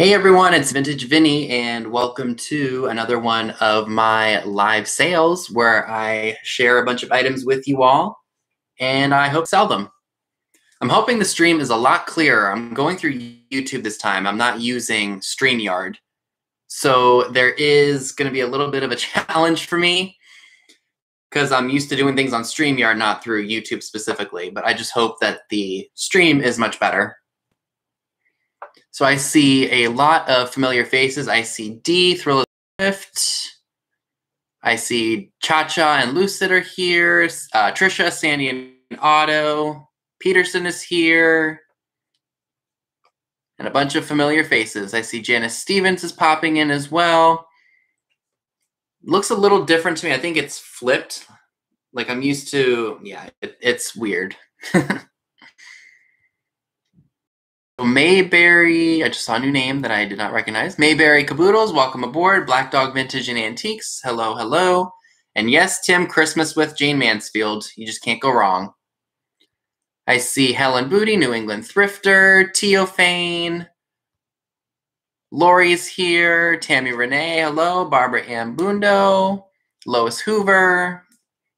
Hey everyone, it's Vintage Vinny, and welcome to another one of my live sales where I share a bunch of items with you all and I hope sell them. I'm hoping the stream is a lot clearer. I'm going through YouTube this time. I'm not using StreamYard. So there is going to be a little bit of a challenge for me because I'm used to doing things on StreamYard, not through YouTube specifically. But I just hope that the stream is much better. So I see a lot of familiar faces. I see D, Thriller Swift. I see Cha Cha and Lucid are here. Uh, Trisha, Sandy, and Otto. Peterson is here. And a bunch of familiar faces. I see Janice Stevens is popping in as well. Looks a little different to me. I think it's flipped. Like I'm used to, yeah, it, it's weird. Mayberry, I just saw a new name that I did not recognize. Mayberry Caboodles, welcome aboard. Black Dog Vintage and Antiques, hello, hello. And yes, Tim, Christmas with Jayne Mansfield. You just can't go wrong. I see Helen Booty, New England Thrifter, Teofane. Lori's here. Tammy Renee, hello. Barbara Ambundo. Lois Hoover.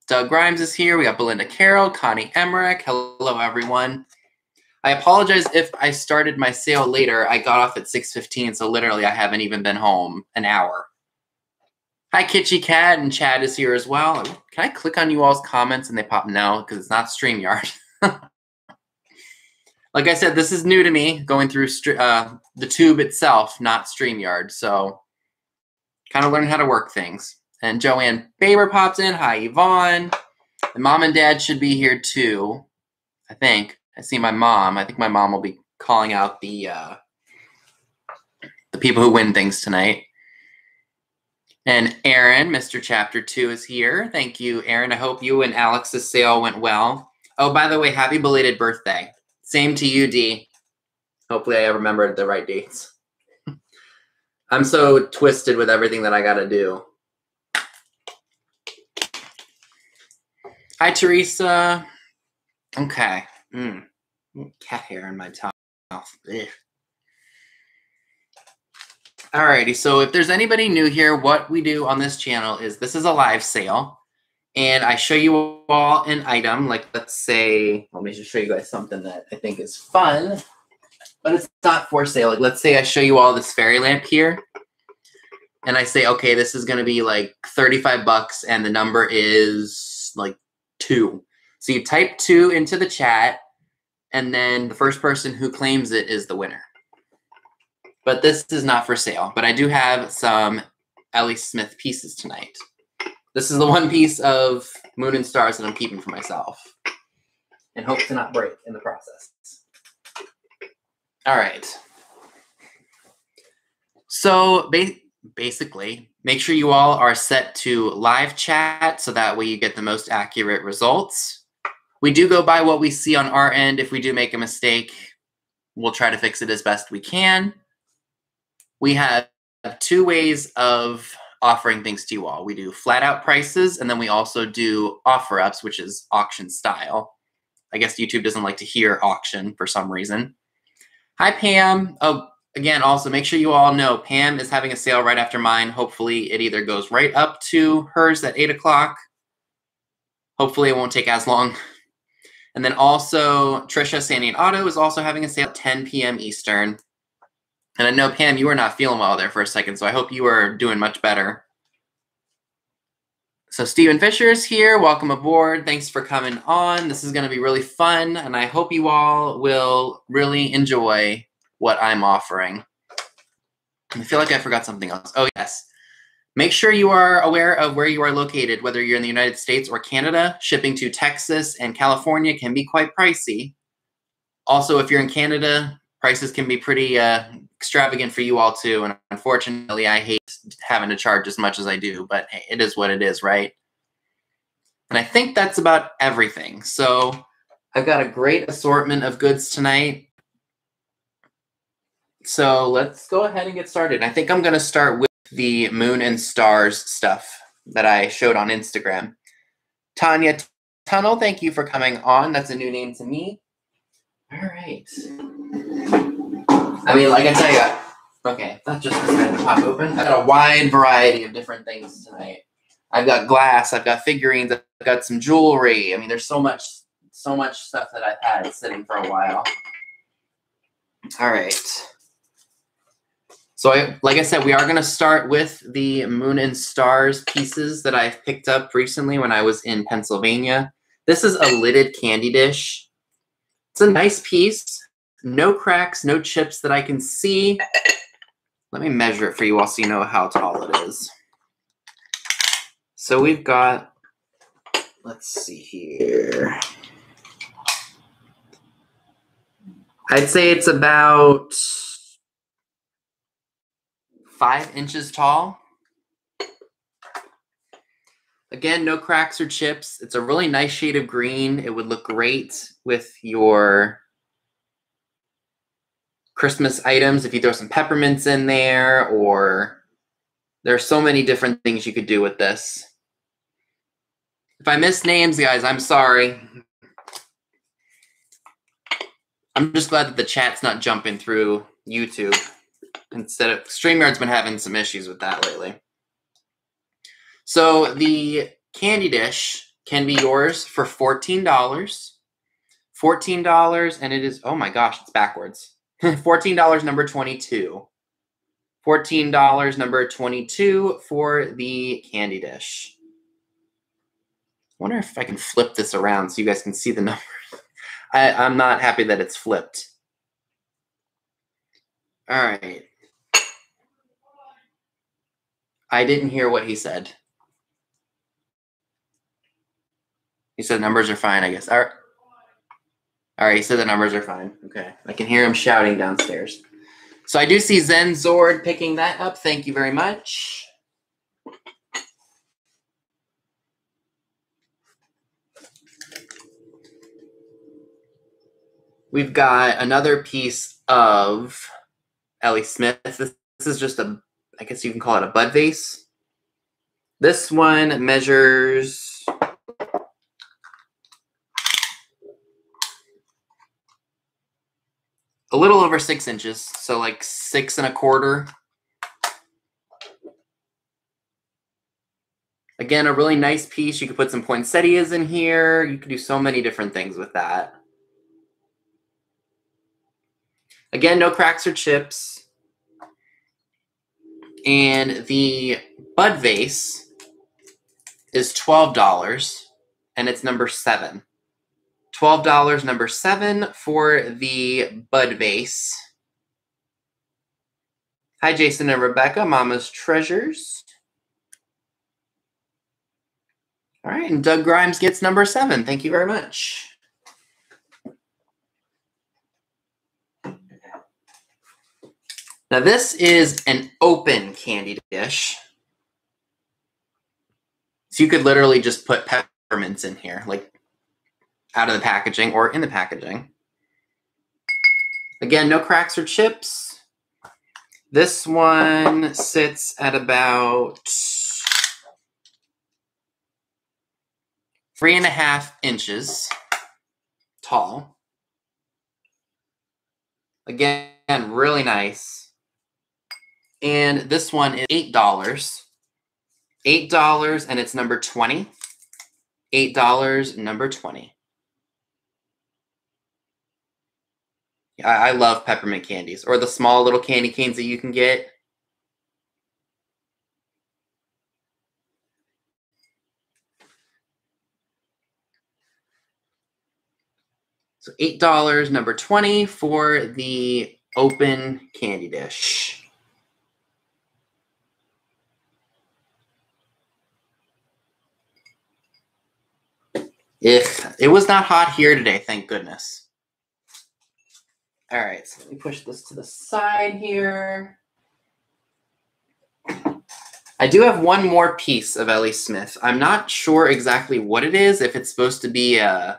Doug Grimes is here. We got Belinda Carroll, Connie Emmerich. Hello, everyone. I apologize if I started my sale later. I got off at 6:15, so literally I haven't even been home an hour. Hi, Kitschy Cat, and Chad is here as well. Can I click on you all's comments and they pop? No, because it's not StreamYard. like I said, this is new to me, going through uh, the tube itself, not StreamYard. So kind of learning how to work things. And Joanne Baber pops in. Hi, Yvonne. And mom and dad should be here too, I think. I see my mom. I think my mom will be calling out the uh, the people who win things tonight. And Aaron, Mr. Chapter 2 is here. Thank you, Aaron. I hope you and Alex's sale went well. Oh, by the way, happy belated birthday. Same to you, D. Hopefully I remembered the right dates. I'm so twisted with everything that I got to do. Hi, Teresa. Okay. Mm. Cat hair in my mouth. Ugh. Alrighty, so if there's anybody new here, what we do on this channel is this is a live sale. And I show you all an item, like let's say, let me just show you guys something that I think is fun, but it's not for sale. Like let's say I show you all this fairy lamp here. And I say, okay, this is gonna be like 35 bucks, and the number is like two. So you type two into the chat, and then the first person who claims it is the winner. But this is not for sale. But I do have some L.E. Smith pieces tonight. This is the one piece of Moon and Stars that I'm keeping for myself and hope to not break in the process. All right. So ba basically, make sure you all are set to live chat so that way you get the most accurate results. We do go by what we see on our end. If we do make a mistake, we'll try to fix it as best we can. We have two ways of offering things to you all. We do flat out prices, and then we also do offer ups, which is auction style. I guess YouTube doesn't like to hear auction for some reason. Hi, Pam. Oh, again, also make sure you all know Pam is having a sale right after mine. Hopefully, it either goes right up to hers at 8 o'clock. Hopefully, it won't take as long and then also Trisha, Sandy, and Otto is also having a sale at 10 p.m. Eastern. And I know Pam, you were not feeling well there for a second, so I hope you are doing much better. So Stephen Fisher is here. Welcome aboard. Thanks for coming on. This is going to be really fun, and I hope you all will really enjoy what I'm offering. I feel like I forgot something else. Oh. Make sure you are aware of where you are located, whether you're in the United States or Canada. Shipping to Texas and California can be quite pricey. Also, if you're in Canada, prices can be pretty uh, extravagant for you all too. And unfortunately, I hate having to charge as much as I do, but it is what it is, right? And I think that's about everything. So I've got a great assortment of goods tonight. So let's go ahead and get started. I think I'm going to start with the moon and stars stuff that I showed on Instagram. Tanya Tunnel, thank you for coming on. That's a new name to me. All right. I mean, like I tell you, Okay, that just decided to pop open. I got a wide variety of different things tonight. I've got glass, I've got figurines, I've got some jewelry. I mean, there's so much, so much stuff that I've had sitting for a while. All right. So, I, like I said, we are going to start with the Moon and Stars pieces that I've picked up recently when I was in Pennsylvania. This is a lidded candy dish. It's a nice piece. No cracks, no chips that I can see. Let me measure it for you all so you know how tall it is. So we've got, let's see here. I'd say it's about five inches tall. Again, no cracks or chips. It's a really nice shade of green. It would look great with your Christmas items if you throw some peppermints in there, or there are so many different things you could do with this. If I miss names, guys, I'm sorry. I'm just glad that the chat's not jumping through YouTube instead of StreamYard's been having some issues with that lately. So the candy dish can be yours for $14. $14 and it is oh my gosh, it's backwards. $14 number 22. $14 number 22 for the candy dish. I wonder if I can flip this around so you guys can see the numbers. I, I'm not happy that it's flipped. All right. I didn't hear what he said. He said numbers are fine, I guess. All right. All right, he said the numbers are fine. Okay. I can hear him shouting downstairs. So I do see Zen Zord picking that up. Thank you very much. We've got another piece of L.E. Smith. This, this is just a I guess you can call it a bud vase. This one measures a little over six inches, so like six and a quarter. Again, a really nice piece. You could put some poinsettias in here. You could do so many different things with that. Again, no cracks or chips. And the Bud vase is $12 and it's number seven. $12, number seven for the Bud vase. Hi, Jason and Rebecca, Mama's Treasures. All right, and Doug Grimes gets number seven. Thank you very much. Now this is an open candy dish. So you could literally just put peppermints in here, like out of the packaging or in the packaging. Again, no cracks or chips. This one sits at about three and a half inches tall. Again, really nice. And this one is $8. $8 and it's number 20. $8, number 20. I, I love peppermint candies or the small little candy canes that you can get. So $8, number 20 for the open candy dish. Ugh, it was not hot here today, thank goodness. All right, so let me push this to the side here. I do have one more piece of L.E. Smith. I'm not sure exactly what it is, if it's supposed to be a, uh,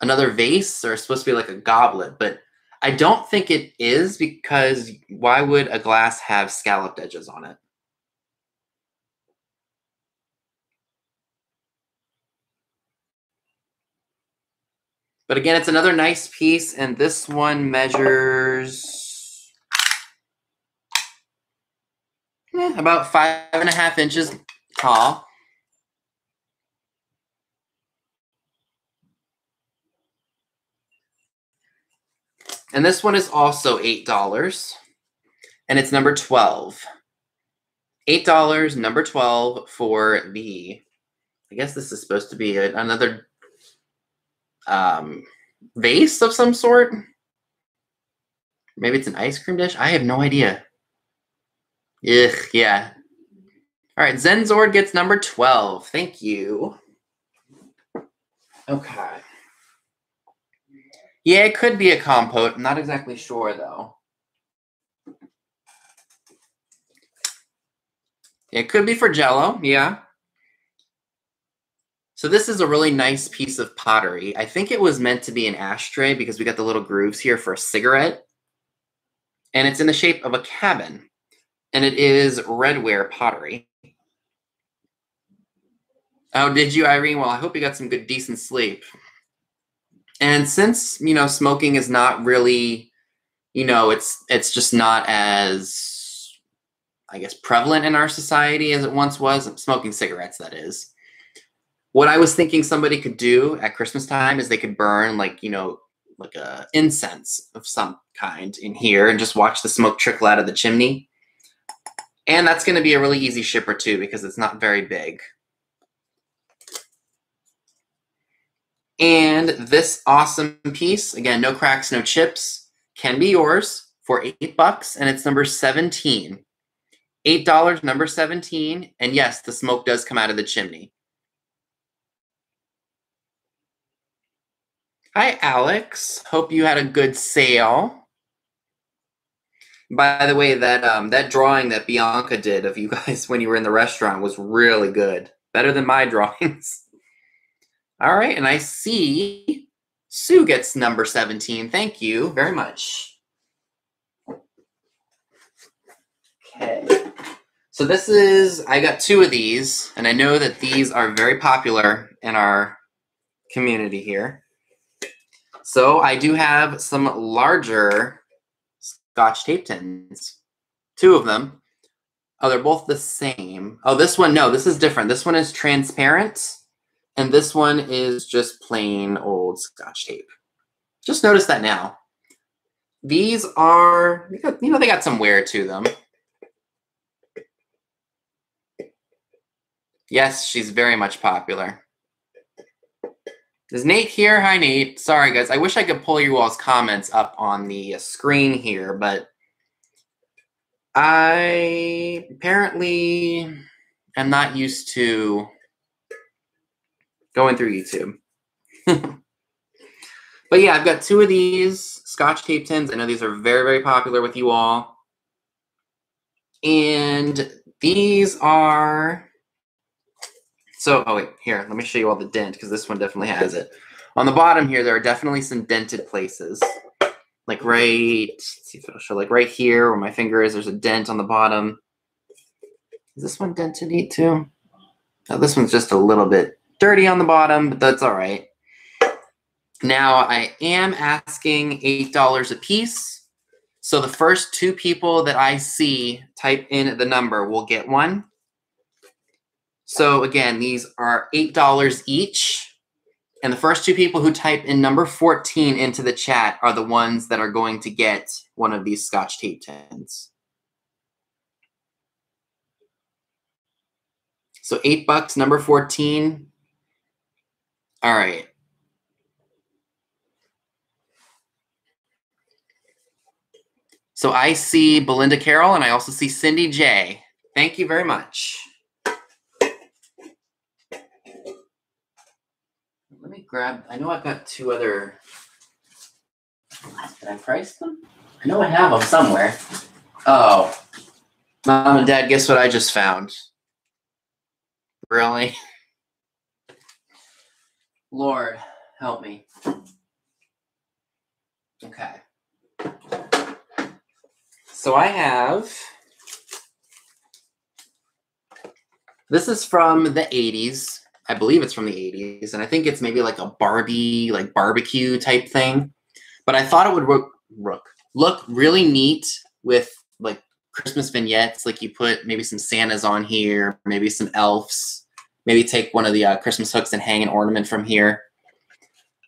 another vase or supposed to be like a goblet, but I don't think it is because why would a glass have scalloped edges on it? But again, it's another nice piece, and this one measures eh, about five and a half inches tall. And this one is also $8, and it's number 12. $8, number 12 for the, I guess this is supposed to be another um, vase of some sort. Maybe it's an ice cream dish. I have no idea. Ugh, yeah. All right, Zenzord gets number 12. Thank you. Okay. Yeah, it could be a compote. I'm not exactly sure, though. It could be for Jello, yeah. So this is a really nice piece of pottery. I think it was meant to be an ashtray because we got the little grooves here for a cigarette. And it's in the shape of a cabin. And it is redware pottery. Oh, did you, Irene? Well, I hope you got some good, decent sleep. And since, you know, smoking is not really, you know, it's it's just not as I guess prevalent in our society as it once was, smoking cigarettes that is. What I was thinking somebody could do at Christmas time is they could burn like, you know, like a incense of some kind in here and just watch the smoke trickle out of the chimney. And that's going to be a really easy shipper too because it's not very big. And this awesome piece, again, no cracks, no chips, can be yours for eight bucks, and it's number 17. $8, number 17. And yes, the smoke does come out of the chimney. Hi, Alex. Hope you had a good sale. By the way, that um, that drawing that Bianca did of you guys when you were in the restaurant was really good. Better than my drawings. All right, and I see Sue gets number 17. Thank you very much. Okay. So this is, I got two of these, and I know that these are very popular in our community here. So I do have some larger scotch tape tins, two of them. Oh, they're both the same. Oh, this one, no, this is different. This one is transparent and this one is just plain old scotch tape. Just notice that now. These are, you know, they got some wear to them. Yes, she's very much popular. Is Nate here? Hi, Nate. Sorry, guys. I wish I could pull you all's comments up on the uh, screen here, but I apparently am not used to going through YouTube. but yeah, I've got two of these Scotch tape tins. I know these are very, very popular with you all. And these are so, oh wait, here, let me show you all the dent because this one definitely has it. On the bottom here, there are definitely some dented places. Like right, see if it'll show, like right here where my finger is, there's a dent on the bottom. Is this one dented neat too? Oh, this one's just a little bit dirty on the bottom, but that's all right. Now I am asking $8 a piece. So the first two people that I see type in the number will get one. So again, these are $8 each. And the first two people who type in number 14 into the chat are the ones that are going to get one of these scotch tape tins. So eight bucks, number 14. All right. So I see Belinda Carroll and I also see Cindy J. Thank you very much. Grab, I know I've got two other, did I price them? I know I have them somewhere. Oh, mom and dad, guess what I just found? Really? Lord, help me. Okay. So I have, this is from the 80s. I believe it's from the 80s, and I think it's maybe like a Barbie, like barbecue type thing. But I thought it would look, look, look really neat with like Christmas vignettes, like you put maybe some Santas on here, maybe some elves, maybe take one of the uh, Christmas hooks and hang an ornament from here.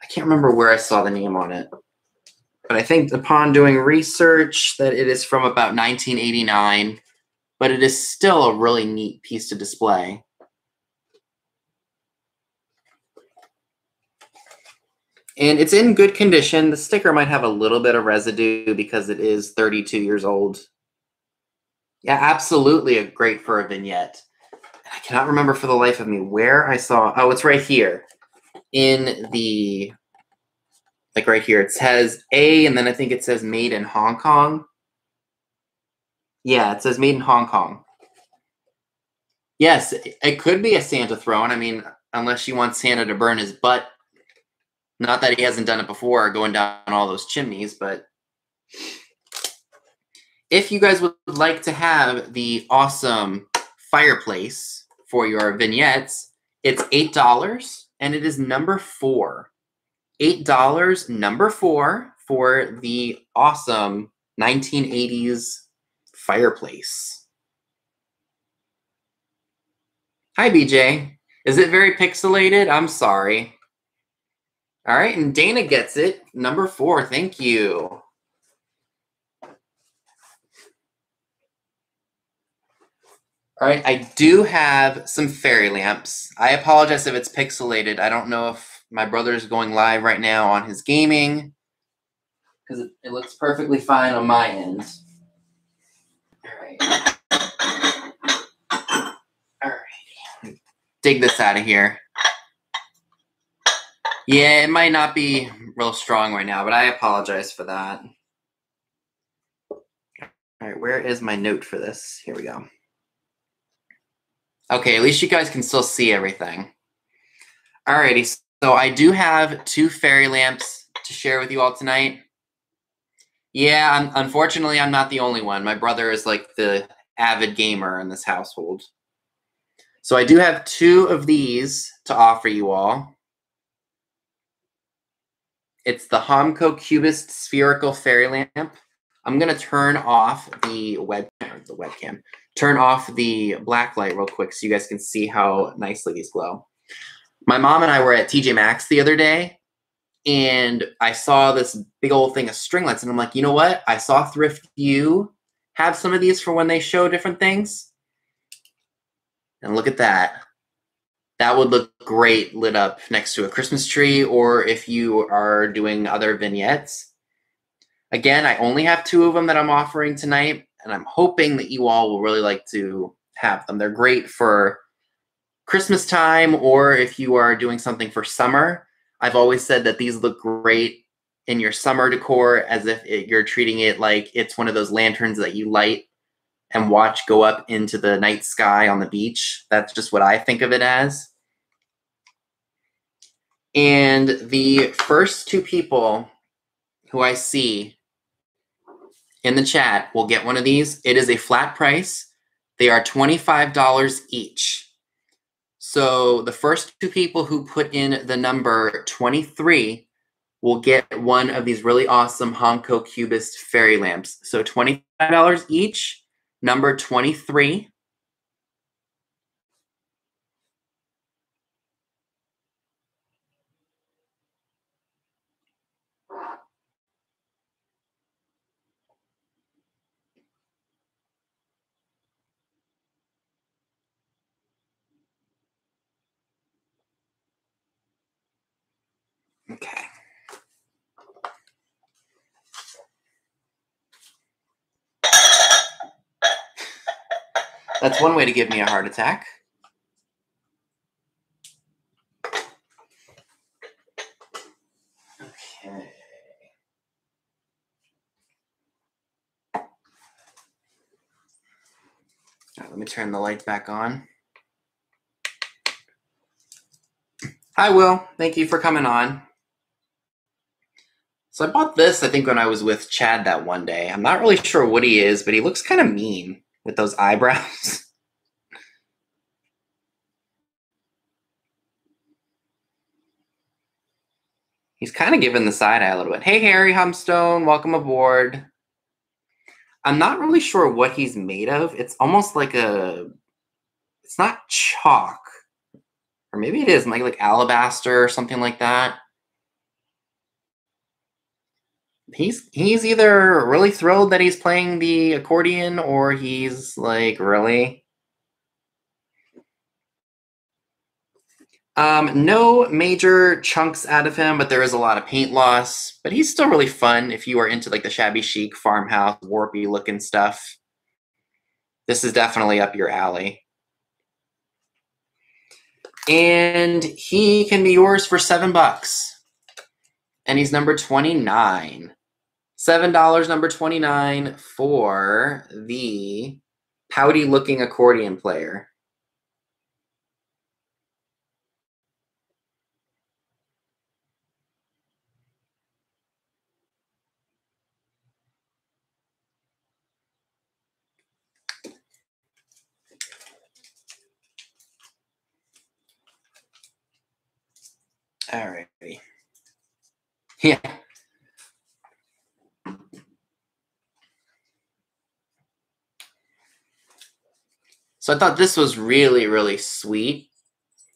I can't remember where I saw the name on it, but I think upon doing research that it is from about 1989, but it is still a really neat piece to display. And it's in good condition. The sticker might have a little bit of residue because it is 32 years old. Yeah, absolutely a great for a vignette. I cannot remember for the life of me where I saw. Oh, it's right here in the like right here. It says A, and then I think it says made in Hong Kong. Yeah, it says made in Hong Kong. Yes, it could be a Santa throne. I mean, unless you want Santa to burn his butt not that he hasn't done it before, going down all those chimneys, but if you guys would like to have the awesome fireplace for your vignettes, it's $8 and it is number four. $8, number four, for the awesome 1980s fireplace. Hi, BJ. Is it very pixelated? I'm sorry. All right, and Dana gets it. Number four. Thank you. All right, I do have some fairy lamps. I apologize if it's pixelated. I don't know if my brother is going live right now on his gaming because it, it, looks perfectly fine on my end. All right. All right. Dig this out of here. Yeah, it might not be real strong right now, but I apologize for that. All right, where is my note for this? Here we go. Okay, at least you guys can still see everything. Alrighty, so I do have two fairy lamps to share with you all tonight. Yeah, I'm, unfortunately, I'm not the only one. My brother is like the avid gamer in this household. So I do have two of these to offer you all. It's the Homco Cubist Spherical Fairy Lamp. I'm gonna turn off the web uh, the webcam. Turn off the black light real quick so you guys can see how nicely these glow. My mom and I were at TJ Maxx the other day, and I saw this big old thing of string lights and I'm like, you know what? I saw Thrift You have some of these for when they show different things. And look at that that would look great lit up next to a Christmas tree or if you are doing other vignettes. Again, I only have two of them that I'm offering tonight, and I'm hoping that you all will really like to have them. They're great for Christmas time or if you are doing something for summer. I've always said that these look great in your summer decor as if it, you're treating it like it's one of those lanterns that you light and watch go up into the night sky on the beach. That's just what I think of it as. And the first two people who I see in the chat will get one of these. It is a flat price. They are $25 each. So the first two people who put in the number 23 will get one of these really awesome Homco Cubist fairy lamps. So $25 each Number 23. That's one way to give me a heart attack. Okay. Right, let me turn the light back on. Hi, Will. Thank you for coming on. So I bought this, I think, when I was with Chad that one day. I'm not really sure what he is, but he looks kind of mean with those eyebrows. He's kind of giving the side eye a little bit. Hey, Harry Humstone, welcome aboard. I'm not really sure what he's made of. It's almost like a it's not chalk. Or maybe it is like like alabaster or something like that. He's he's either really thrilled that he's playing the accordion or he's like really Um, no major chunks out of him, but there is a lot of paint loss. But he's still really fun if you are into like the shabby chic farmhouse, warpy looking stuff. This is definitely up your alley. And he can be yours for seven bucks. And he's number 29. $7 number 29 for the pouty looking accordion player. All righty. Yeah. So I thought this was really, really sweet.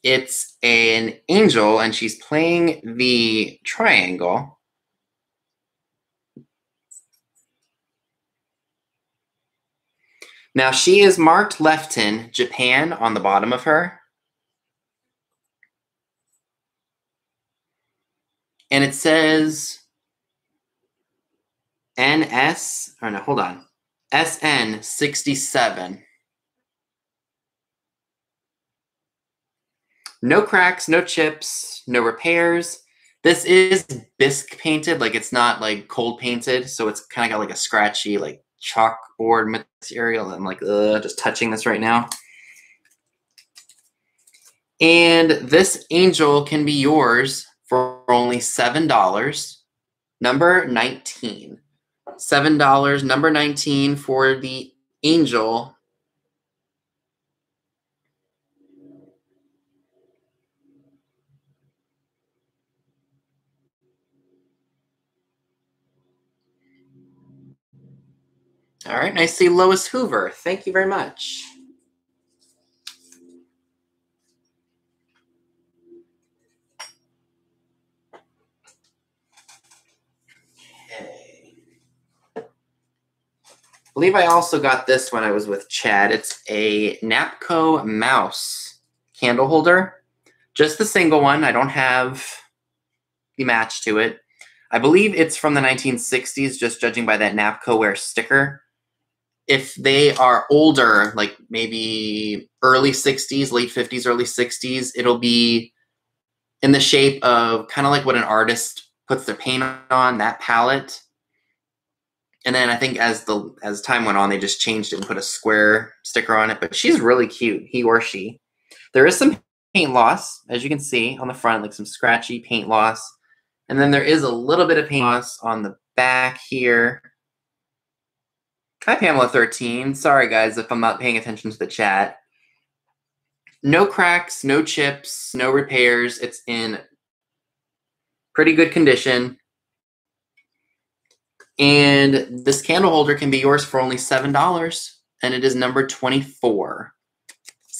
It's an angel, and she's playing the triangle. Now she is marked Lefton, Japan on the bottom of her. and it says NS, or no, hold on, SN67. No cracks, no chips, no repairs. This is bisque painted, like it's not like cold painted, so it's kind of got like a scratchy, like chalkboard material. I'm like, ugh, just touching this right now. And this angel can be yours for only $7. Number 19. $7, number 19 for the angel. All right, I see Lois Hoover. Thank you very much. I believe I also got this when I was with Chad. It's a Napco mouse candle holder. Just the single one. I don't have the match to it. I believe it's from the 1960s, just judging by that Napcoware sticker. If they are older, like maybe early 60s, late 50s, early 60s, it'll be in the shape of kind of like what an artist puts their paint on, that palette and then I think as the as time went on, they just changed it and put a square sticker on it. But she's really cute, he or she. There is some paint loss, as you can see on the front, like some scratchy paint loss. And then there is a little bit of paint loss on the back here. Hi, Pamela 13. Sorry, guys, if I'm not paying attention to the chat. No cracks, no chips, no repairs. It's in pretty good condition. And this candle holder can be yours for only $7, and it is number 24.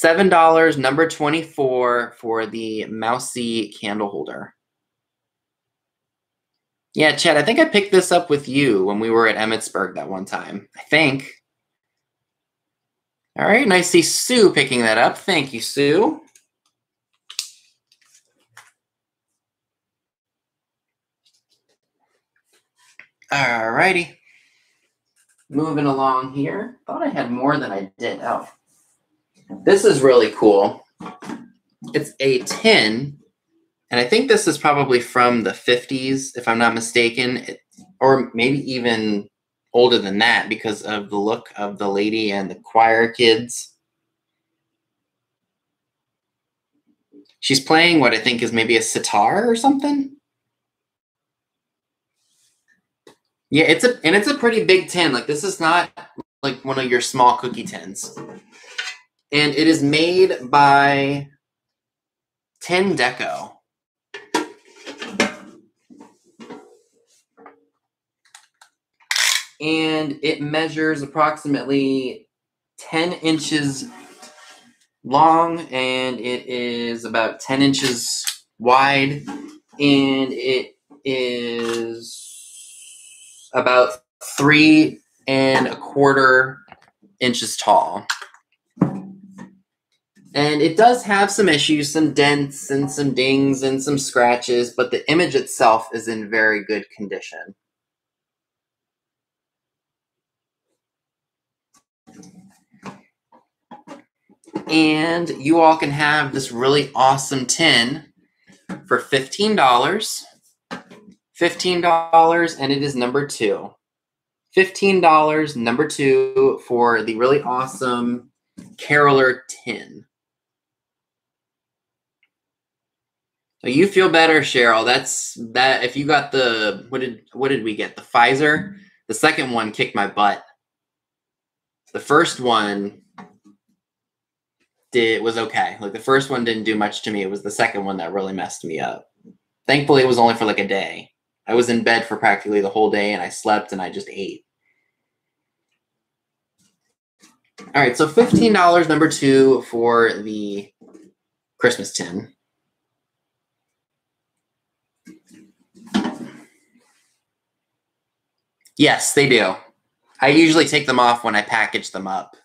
$7, number 24 for the Mousy candle holder. Yeah, Chad, I think I picked this up with you when we were at Emmitsburg that one time. I think. All right, and I see Sue picking that up. Thank you, Sue. All righty. Moving along here. Thought I had more than I did. Oh, this is really cool. It's a tin, and I think this is probably from the 50s, if I'm not mistaken, or maybe even older than that because of the look of the lady and the choir kids. She's playing what I think is maybe a sitar or something. Yeah, it's a and it's a pretty big tin. Like this is not like one of your small cookie tins. And it is made by Tindeco. And it measures approximately 10 inches long and it is about 10 inches wide and it is about three and a quarter inches tall. And it does have some issues, some dents and some dings and some scratches, but the image itself is in very good condition. And you all can have this really awesome tin for $15. $15, and it is number two. $15, number two, for the really awesome Caroler tin. You feel better, Cheryl. That's that. If you got the what did what did we get? The Pfizer. The second one kicked my butt. The first one did was okay. Like the first one didn't do much to me. It was the second one that really messed me up. Thankfully, it was only for like a day. I was in bed for practically the whole day, and I slept and I just ate. All right, so fifteen dollars number two for the Christmas tin. Yes, they do. I usually take them off when I package them up.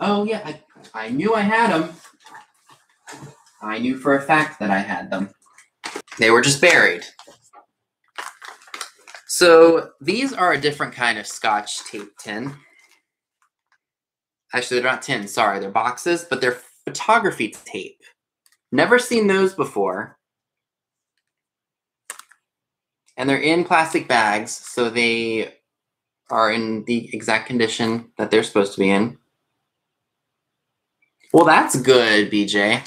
Oh yeah, I, I knew I had them. I knew for a fact that I had them. They were just buried. So these are a different kind of scotch tape tin. Actually, they're not tin, sorry, they're boxes, but they're photography tape. Never seen those before. And they're in plastic bags, so they are in the exact condition that they're supposed to be in. Well, that's good, BJ.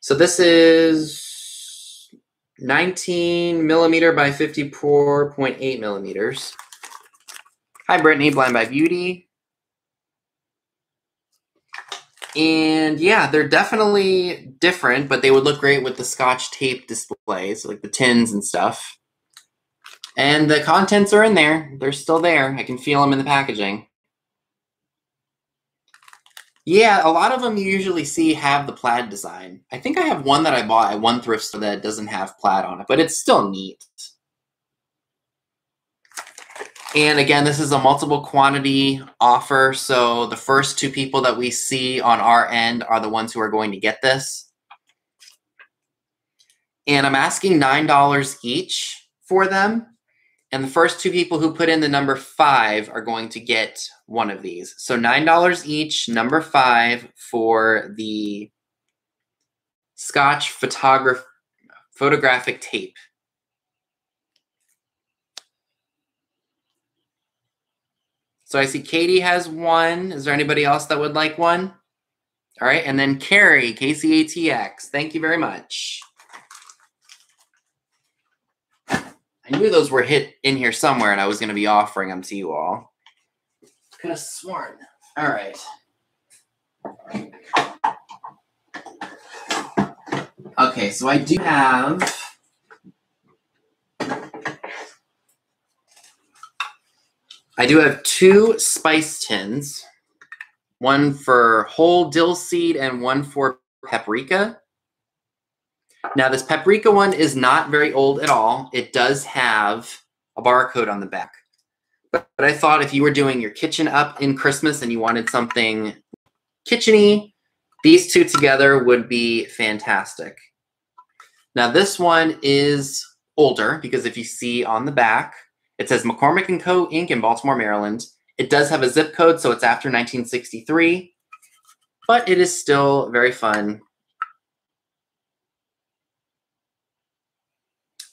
So this is 19 millimeter by 54.8 millimeters. Hi, Brittany, Blind by Beauty. And yeah, they're definitely different, but they would look great with the scotch tape displays, like the tins and stuff. And the contents are in there. They're still there. I can feel them in the packaging. Yeah, a lot of them you usually see have the plaid design. I think I have one that I bought at one thrift store that doesn't have plaid on it, but it's still neat. And again, this is a multiple quantity offer. So the first two people that we see on our end are the ones who are going to get this. And I'm asking $9 each for them. And the first two people who put in the number five are going to get one of these. So $9 each, number five for the Scotch photograph photographic tape. So I see Katie has one. Is there anybody else that would like one? All right, and then Carrie, KCATX. Thank you very much. I knew those were hit in here somewhere, and I was going to be offering them to you all. Could have sworn. All right. Okay, so I do have. I do have two spice tins, one for whole dill seed and one for paprika. Now, this paprika one is not very old at all. It does have a barcode on the back. But, but I thought if you were doing your kitchen up in Christmas and you wanted something kitcheny, these two together would be fantastic. Now, this one is older because if you see on the back, it says McCormick & Co. Inc. in Baltimore, Maryland. It does have a zip code, so it's after 1963, but it is still very fun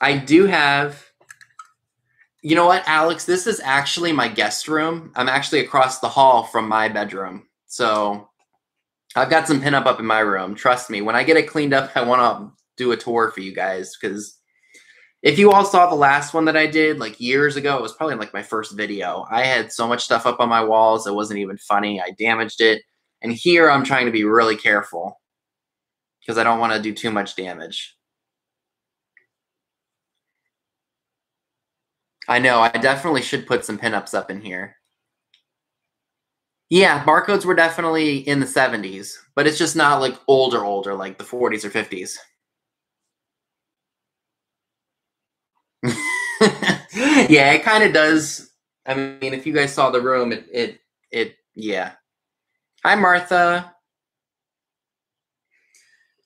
I do have. You know what, Alex? This is actually my guest room. I'm actually across the hall from my bedroom. So I've got some pinup up in my room. Trust me, when I get it cleaned up, I want to do a tour for you guys because if you all saw the last one that I did like years ago, it was probably like my first video. I had so much stuff up on my walls, it wasn't even funny. I damaged it. And here I'm trying to be really careful. because I don't want to do too much damage. I know, I definitely should put some pinups up in here. Yeah, barcodes were definitely in the 70s, but it's just not like older, older, like the 40s or 50s. yeah, it kind of does. I mean, if you guys saw the room, it, it, it, yeah. Hi, Martha.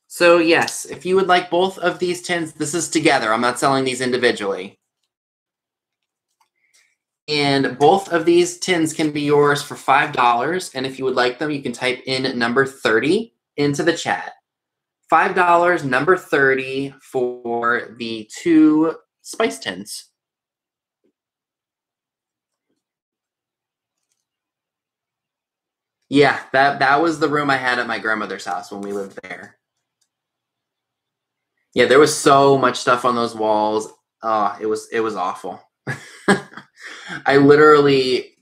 So yes, if you would like both of these tins, this is together. I'm not selling these individually. And both of these tins can be yours for $5. And if you would like them, you can type in number 30 into the chat. $5, number 30 for the two spice tins. Yeah, that, that was the room I had at my grandmother's house when we lived there. Yeah, there was so much stuff on those walls. Oh, it was it was awful. I literally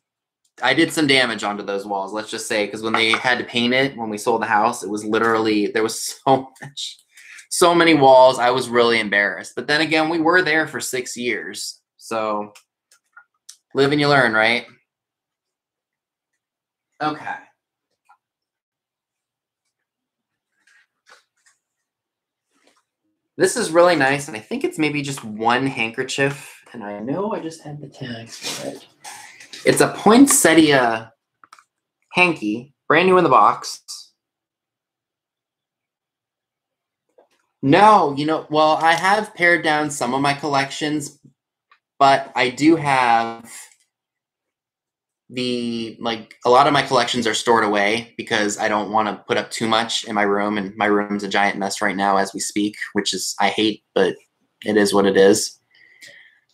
I did some damage onto those walls, let's just say, because when they had to paint it when we sold the house, it was literally there was so much so many walls. I was really embarrassed. But then again, we were there for six years. So live and you learn, right? Okay. This is really nice, and I think it's maybe just one handkerchief, and I know I just had the tags for it. It's a poinsettia hanky, brand new in the box. No, you know, well, I have pared down some of my collections, but I do have the like a lot of my collections are stored away because I don't want to put up too much in my room and my room's a giant mess right now as we speak, which is I hate, but it is what it is.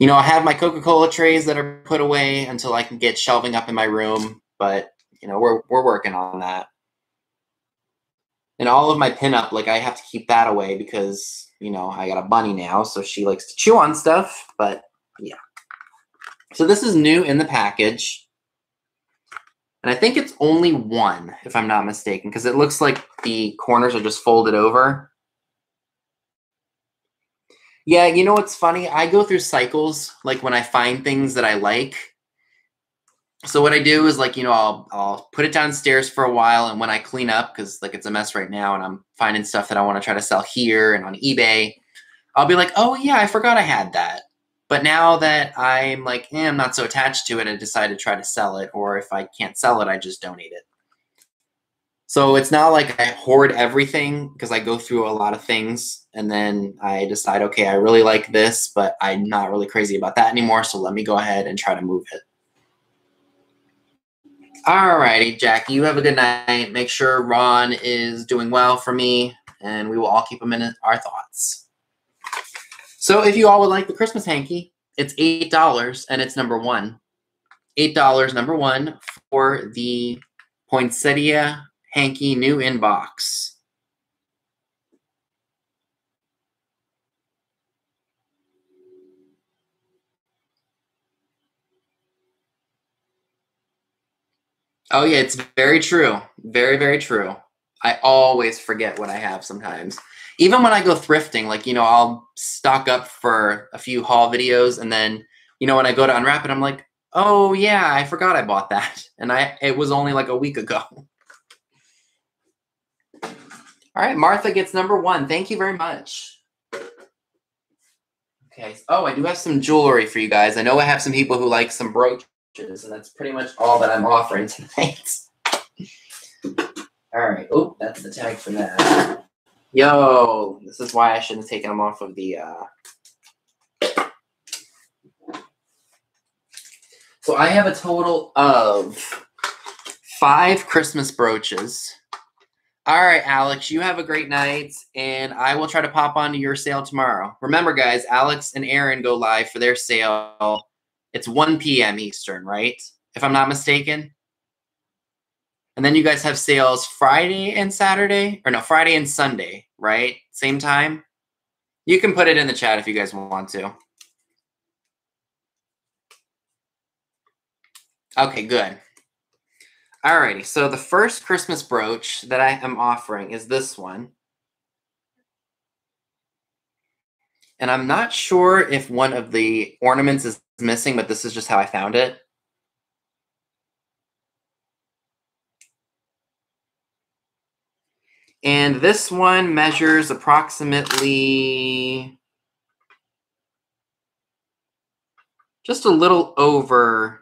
You know, I have my Coca-Cola trays that are put away until I can get shelving up in my room, but you know, we're we're working on that. And all of my pinup, like I have to keep that away because, you know, I got a bunny now, so she likes to chew on stuff, but yeah. So this is new in the package. And I think it's only one, if I'm not mistaken, because it looks like the corners are just folded over. Yeah, you know what's funny? I go through cycles, like when I find things that I like. So what I do is like, you know, I'll I'll put it downstairs for a while and when I clean up, because like it's a mess right now and I'm finding stuff that I want to try to sell here and on eBay, I'll be like, oh yeah, I forgot I had that. But now that I'm like, eh, I'm not so attached to it, I decide to try to sell it. Or if I can't sell it, I just donate it. So it's not like I hoard everything because I go through a lot of things and then I decide, okay, I really like this, but I'm not really crazy about that anymore. So let me go ahead and try to move it. All righty, Jackie, you have a good night. Make sure Ron is doing well for me, and we will all keep him in our thoughts. So if you all would like the Christmas hanky, it's $8 and it's number one. $8 number one for the poinsettia hanky new inbox. Oh yeah, it's very true. Very, very true. I always forget what I have sometimes even when I go thrifting, like, you know, I'll stock up for a few haul videos and then, you know, when I go to unwrap it, I'm like, oh yeah, I forgot I bought that. And I it was only like a week ago. All right, Martha gets number one. Thank you very much. Okay. Oh, I do have some jewelry for you guys. I know I have some people who like some brooches, and that's pretty much all that I'm offering tonight. all right. Oh, that's the tag for that. Yo, this is why I shouldn't have taken them off of the. Uh... So I have a total of five Christmas brooches. All right, Alex, you have a great night, and I will try to pop onto your sale tomorrow. Remember, guys, Alex and Aaron go live for their sale. It's 1 p.m. Eastern, right? If I'm not mistaken. And then you guys have sales Friday and Saturday, or no, Friday and Sunday, right? Same time. You can put it in the chat if you guys want to. Okay, good. Alrighty, so the first Christmas brooch that I am offering is this one. And I'm not sure if one of the ornaments is missing, but this is just how I found it. And this one measures approximately just a little over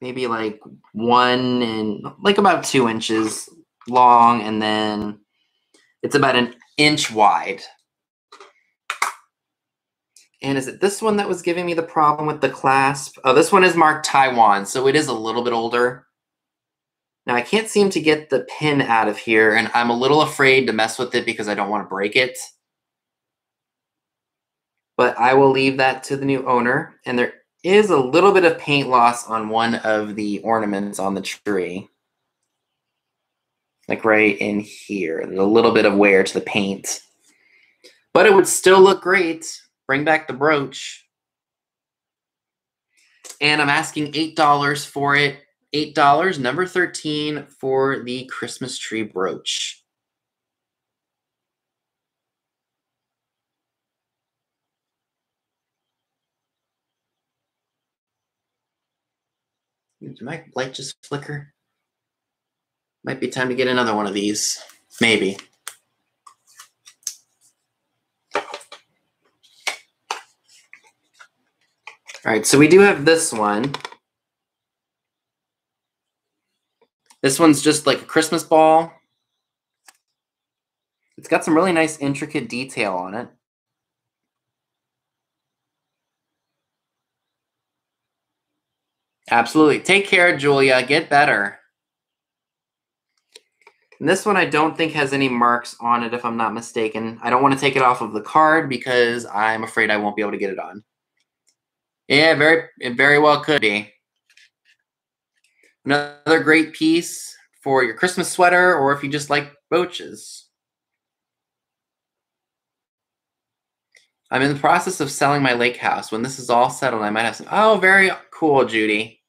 maybe like one and like about two inches long and then it's about an inch wide and is it this one that was giving me the problem with the clasp oh this one is marked taiwan so it is a little bit older now i can't seem to get the pin out of here and i'm a little afraid to mess with it because i don't want to break it but i will leave that to the new owner and there is a little bit of paint loss on one of the ornaments on the tree. Like right in here. There's a little bit of wear to the paint. But it would still look great. Bring back the brooch. And I'm asking $8 for it. $8, number 13 for the Christmas tree brooch. Did my light just flicker? Might be time to get another one of these. Maybe. Right, so we do have this one. This one's just like a Christmas ball. It's got some really nice intricate detail on it. Absolutely. Take care, Julia. Get better. And this one I don't think has any marks on it, if I'm not mistaken. I don't want to take it off of the card because I'm afraid I won't be able to get it on. Yeah, very, it very well could be. Another great piece for your Christmas sweater or if you just like brooches. I'm in the process of selling my lake house. When this is all settled, I might have some. Oh, very cool, Judy.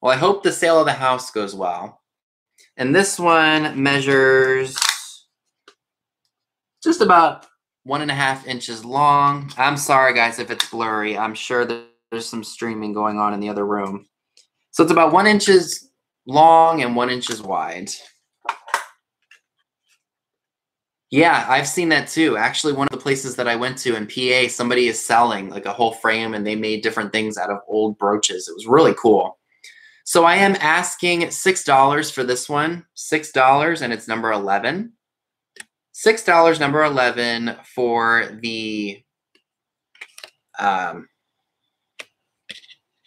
Well, I hope the sale of the house goes well. And this one measures just about one and a half inches long. I'm sorry, guys, if it's blurry. I'm sure there's some streaming going on in the other room. So it's about one inches long and one inches wide. Yeah, I've seen that too. Actually, one of the places that I went to in PA, somebody is selling like a whole frame and they made different things out of old brooches. It was really cool. So I am asking $6 for this one. $6 and it's number 11. $6 number 11 for the um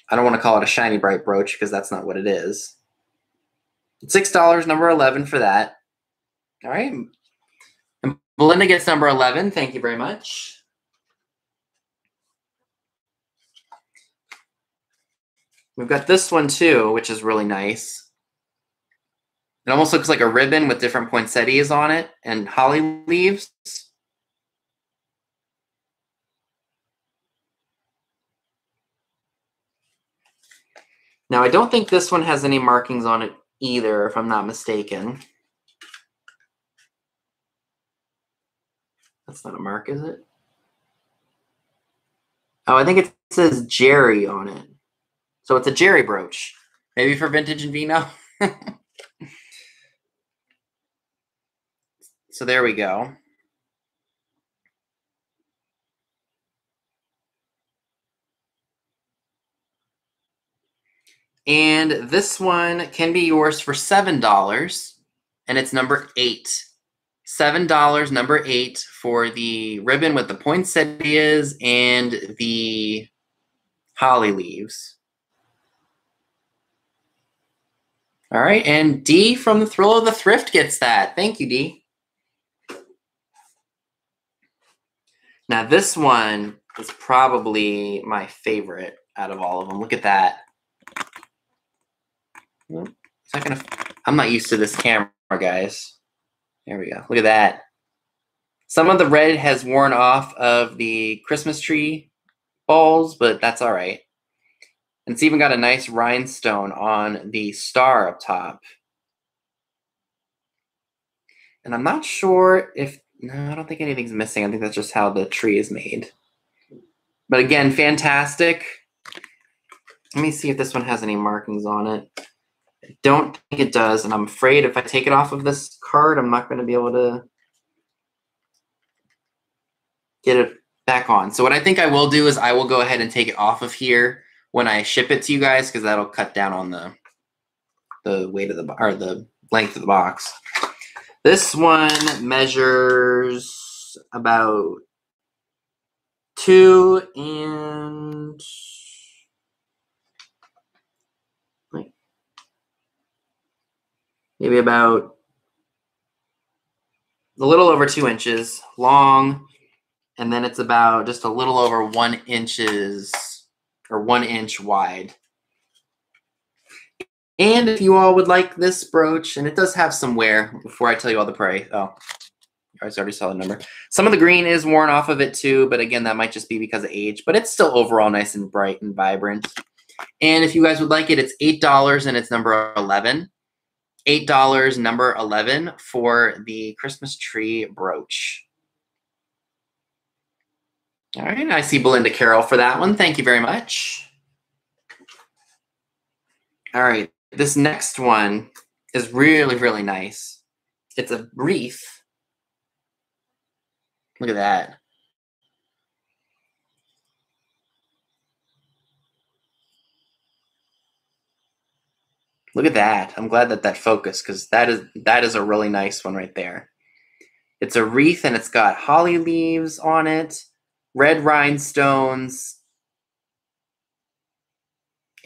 I don't want to call it a Shiny Brite brooch because that's not what it is. $6 number 11 for that. All right. And Belinda gets number 11. Thank you very much. We've got this one too, which is really nice. It almost looks like a ribbon with different poinsettias on it and holly leaves. Now, I don't think this one has any markings on it either, if I'm not mistaken. That's not a mark, is it? Oh, I think it says Gerry on it. So it's a Gerry brooch. Maybe for vintage and vino. so there we go. And this one can be yours for $7, and it's number eight. $7, number eight, for the ribbon with the poinsettias and the holly leaves. All right, and D from the Thrill of the Thrift gets that. Thank you, D. Now this one is probably my favorite out of all of them. Look at that. Is that gonna? I'm not used to this camera, guys. There we go. Look at that. Some of the red has worn off of the Christmas tree balls, but that's all right. And it's even got a nice rhinestone on the star up top. And I'm not sure if No, I don't think anything's missing. I think that's just how the tree is made. But again, fantastic. Let me see if this one has any markings on it. I don't think it does, and I'm afraid if I take it off of this card, I'm not going to be able to get it back on. So what I think I will do is I will go ahead and take it off of here when I ship it to you guys because that'll cut down on the the weight of the or the length of the box. This one measures about two and maybe about a little over two inches long, and then it's about just a little over one inches or one inch wide. And if you all would like this brooch, and it does have some wear, before I tell you all the price, oh, I already saw the number. Some of the green is worn off of it too, but again, that might just be because of age, but it's still overall nice and bright and vibrant. And if you guys would like it, it's $8 and it's number 11. $8, number 11 for the Christmas tree brooch. All right, I see Belinda Carroll for that one. Thank you very much. All right, this next one is really, really nice. It's a wreath. Look at that. Look at that. I'm glad that that focused because that is that is a really nice one right there. It's a wreath and it's got holly leaves on it, red rhinestones,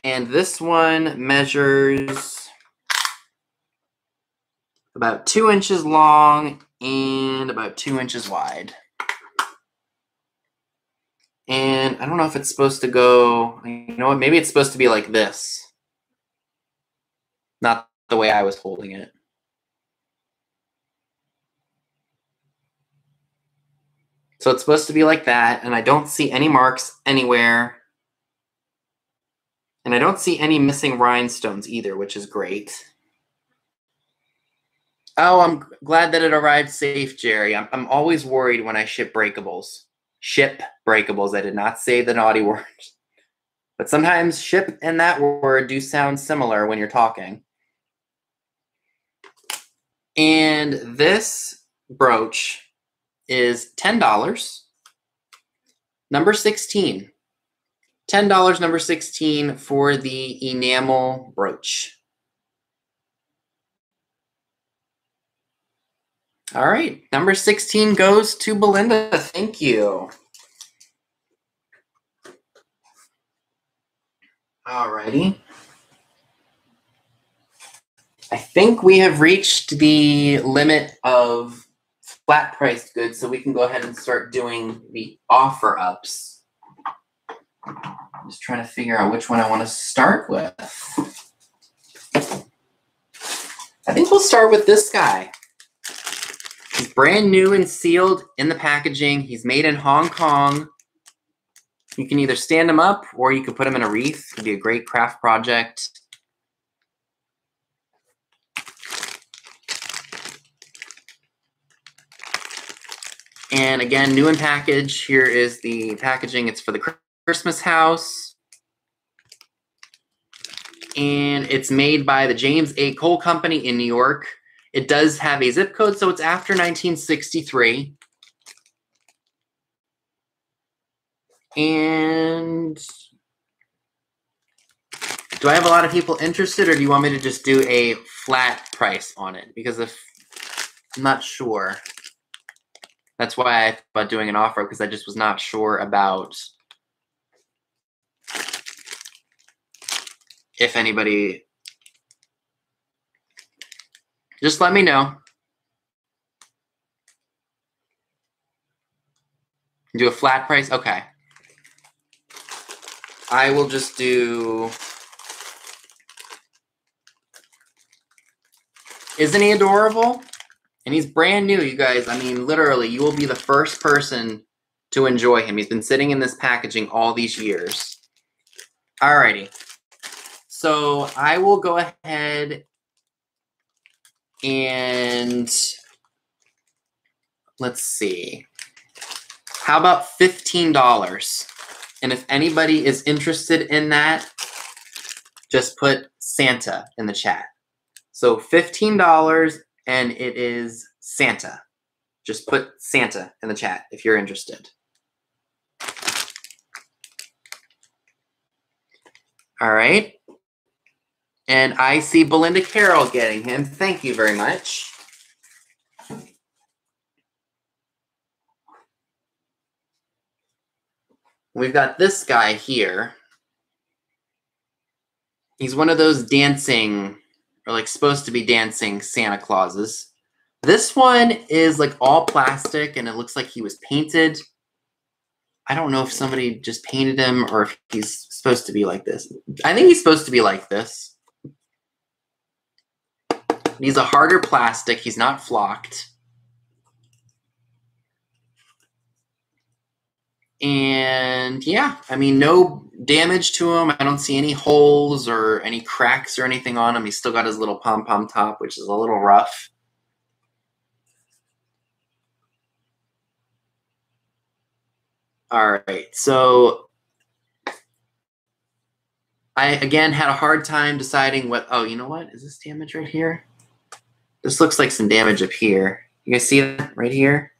and this one measures about two inches long and about two inches wide. And I don't know if it's supposed to go, you know what, maybe it's supposed to be like this not the way I was holding it. So it's supposed to be like that, and I don't see any marks anywhere. And I don't see any missing rhinestones either, which is great. Oh, I'm glad that it arrived safe, Jerry. I'm, I'm always worried when I ship breakables. Ship breakables. I did not say the naughty word. But sometimes ship and that word do sound similar when you're talking. And this brooch is $10. Number 16. $10, number 16 for the enamel brooch. All right, number 16 goes to Belinda. Thank you. All righty. I think we have reached the limit of flat priced goods, so we can go ahead and start doing the offer ups. I'm just trying to figure out which one I want to start with. I think we'll start with this guy. He's brand new and sealed in the packaging. He's made in Hong Kong. You can either stand him up or you can put him in a wreath. It'd be a great craft project. And again, new in package. Here is the packaging. It's for the Christmas house. And it's made by the James A. Cole Company in New York. It does have a zip code, so it's after 1963. And do I have a lot of people interested, or do you want me to just do a flat price on it? Because if I'm not sure. That's why I thought doing an offer because I just was not sure about if anybody. Just let me know. Do a flat price? Okay. I will just do. Isn't he adorable? And he's brand new, you guys. I mean, literally, you will be the first person to enjoy him. He's been sitting in this packaging all these years. Alrighty. So I will go ahead and let's see. How about $15? And if anybody is interested in that, just put Santa in the chat. So $15 and it is Santa. Just put Santa in the chat if you're interested. All right. And I see Belinda Carroll getting him. Thank you very much. We've got this guy here. He's one of those dancing, or like supposed to be dancing Santa Clauses. This one is like all plastic and it looks like he was painted. I don't know if somebody just painted him or if he's supposed to be like this. I think he's supposed to be like this. He's a harder plastic. He's not flocked. And yeah, I mean, no damage to him. I don't see any holes or any cracks or anything on him. He's still got his little pom pom top, which is a little rough. All right, so I again had a hard time deciding what. Oh, you know what? Is this damage right here? This looks like some damage up here. You guys see that right here?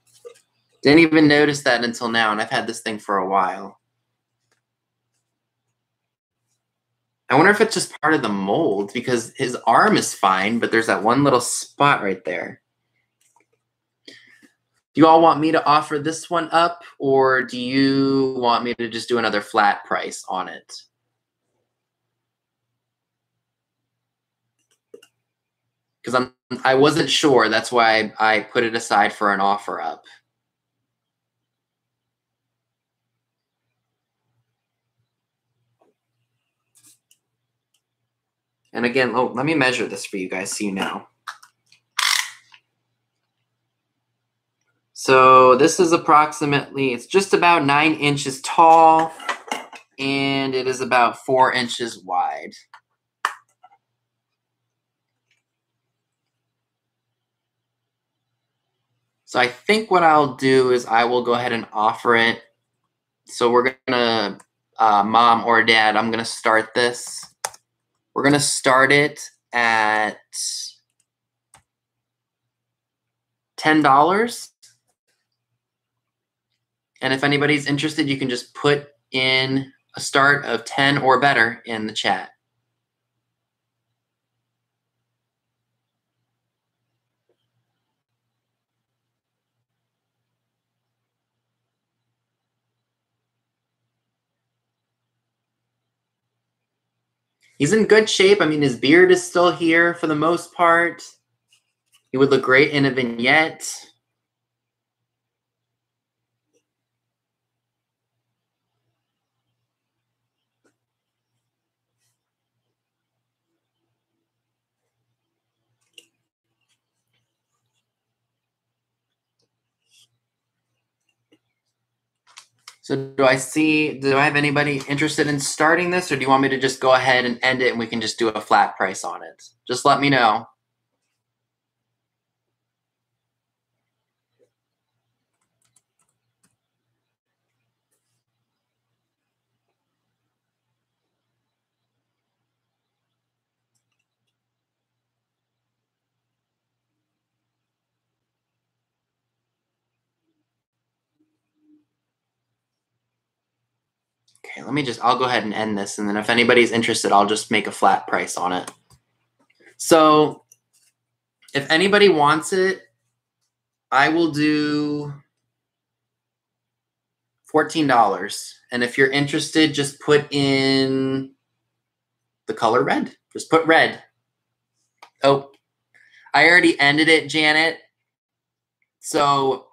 Didn't even notice that until now, and I've had this thing for a while. I wonder if it's just part of the mold because his arm is fine, but there's that one little spot right there. Do you all want me to offer this one up or do you want me to just do another flat price on it? Because I'm I wasn't sure. That's why I put it aside for an offer up. And again, oh, let me measure this for you guys so you know. So this is approximately, it's just about nine inches tall and it is about four inches wide. So I think what I'll do is I will go ahead and offer it. So we're gonna, uh, mom or dad, I'm gonna start this. We're gonna start it at $10. And if anybody's interested, you can just put in a start of 10 or better in the chat. He's in good shape. I mean, his beard is still here for the most part. He would look great in a vignette. So do I see, do I have anybody interested in starting this or do you want me to just go ahead and end it and we can just do a flat price on it? Just let me know. Okay, let me just, I'll go ahead and end this. And then if anybody's interested, I'll just make a flat price on it. So if anybody wants it, I will do $14. And if you're interested, just put in the color red. Just put red. Oh, I already ended it, Janet. So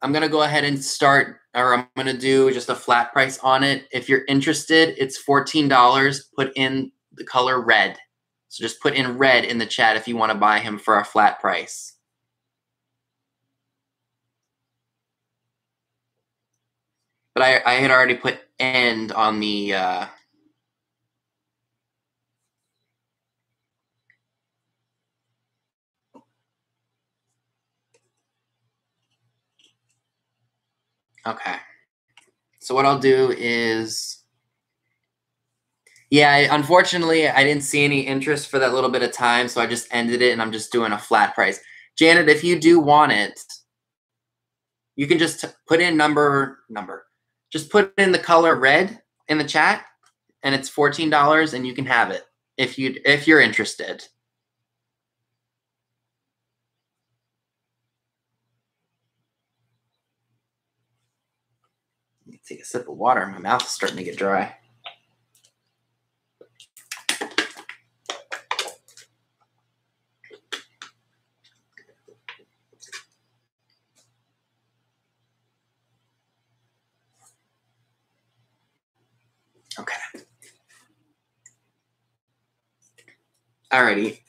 I'm going to go ahead and start or I'm going to do just a flat price on it. If you're interested, it's $14. Put in the color red. So just put in red in the chat if you want to buy him for a flat price. But I, I had already put end on the uh, Okay. So what I'll do is, yeah, I- unfortunately, I didn't see any interest for that little bit of time, so I just ended it, and I'm just doing a flat price. Janet, if you do want it, you can just put in number number. Just put in the color red in the chat, and it's fourteen dollars, and you can have it if you if you're interested. Take a sip of water. My mouth is starting to get dry. Okay. Alrighty.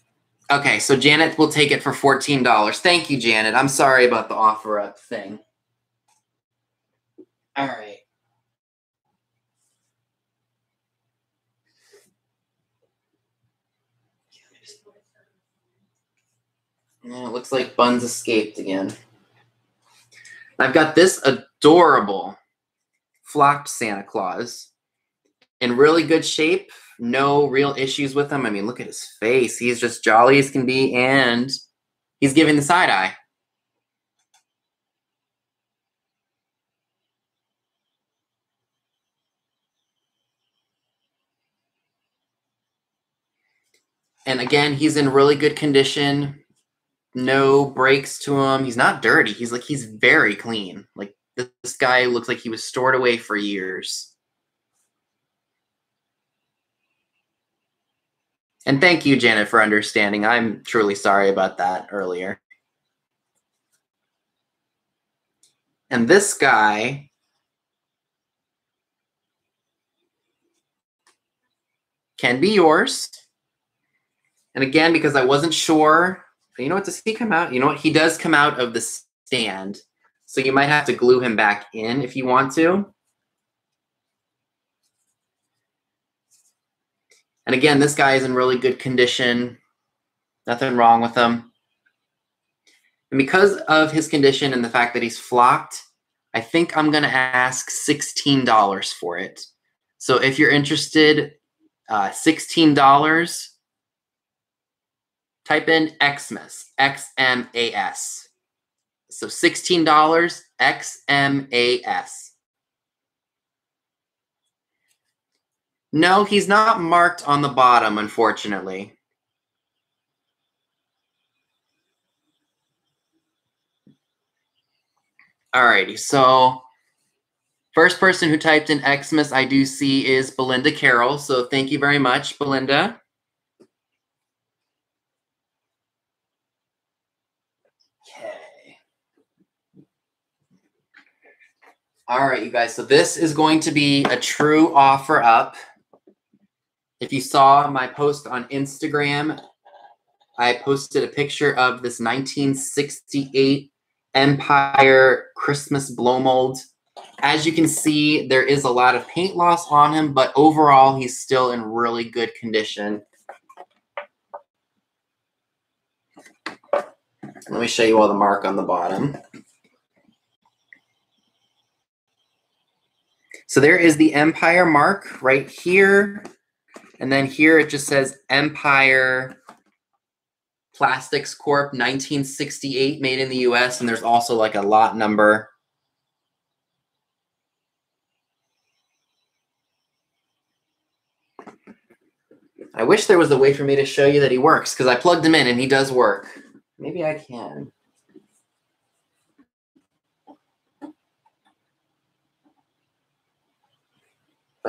Okay, so Janet will take it for fourteen dollars. Thank you, Janet. I'm sorry about the offer up thing. All right. Yeah, it looks like Buns escaped again. I've got this adorable flocked Santa Claus in really good shape. No real issues with him. I mean, look at his face. He's just jolly as can be, and he's giving the side eye. And again, he's in really good condition. No breaks to him. He's not dirty. He's like he's very clean. Like this guy looks like he was stored away for years. And thank you, Janet, for understanding. I'm truly sorry about that earlier. And this guy can be yours. And again, because I wasn't sure, you know what, does he come out? You know what? He does come out of the stand. So you might have to glue him back in if you want to. And again, this guy is in really good condition. Nothing wrong with him. And because of his condition and the fact that he's flocked, I think I'm going to ask $16 for it. So if you're interested, uh, $16 type in Xmas, X M A S. So $16, X M A S. No, he's not marked on the bottom, unfortunately. Alrighty, so first person who typed in Xmas I do see is Belinda Carroll. So thank you very much, Belinda. All right, you guys. So this is going to be a true offer up. If you saw my post on Instagram, I posted a picture of this 1968 Empire Christmas blow mold. As you can see, there is a lot of paint loss on him, but overall, he's still in really good condition. Let me show you all the mark on the bottom. So there is the Empire mark right here. And then here it just says Empire Plastics Corp 1968 made in the US. And there's also like a lot number. I wish there was a way for me to show you that he works because I plugged him in and he does work. Maybe I can.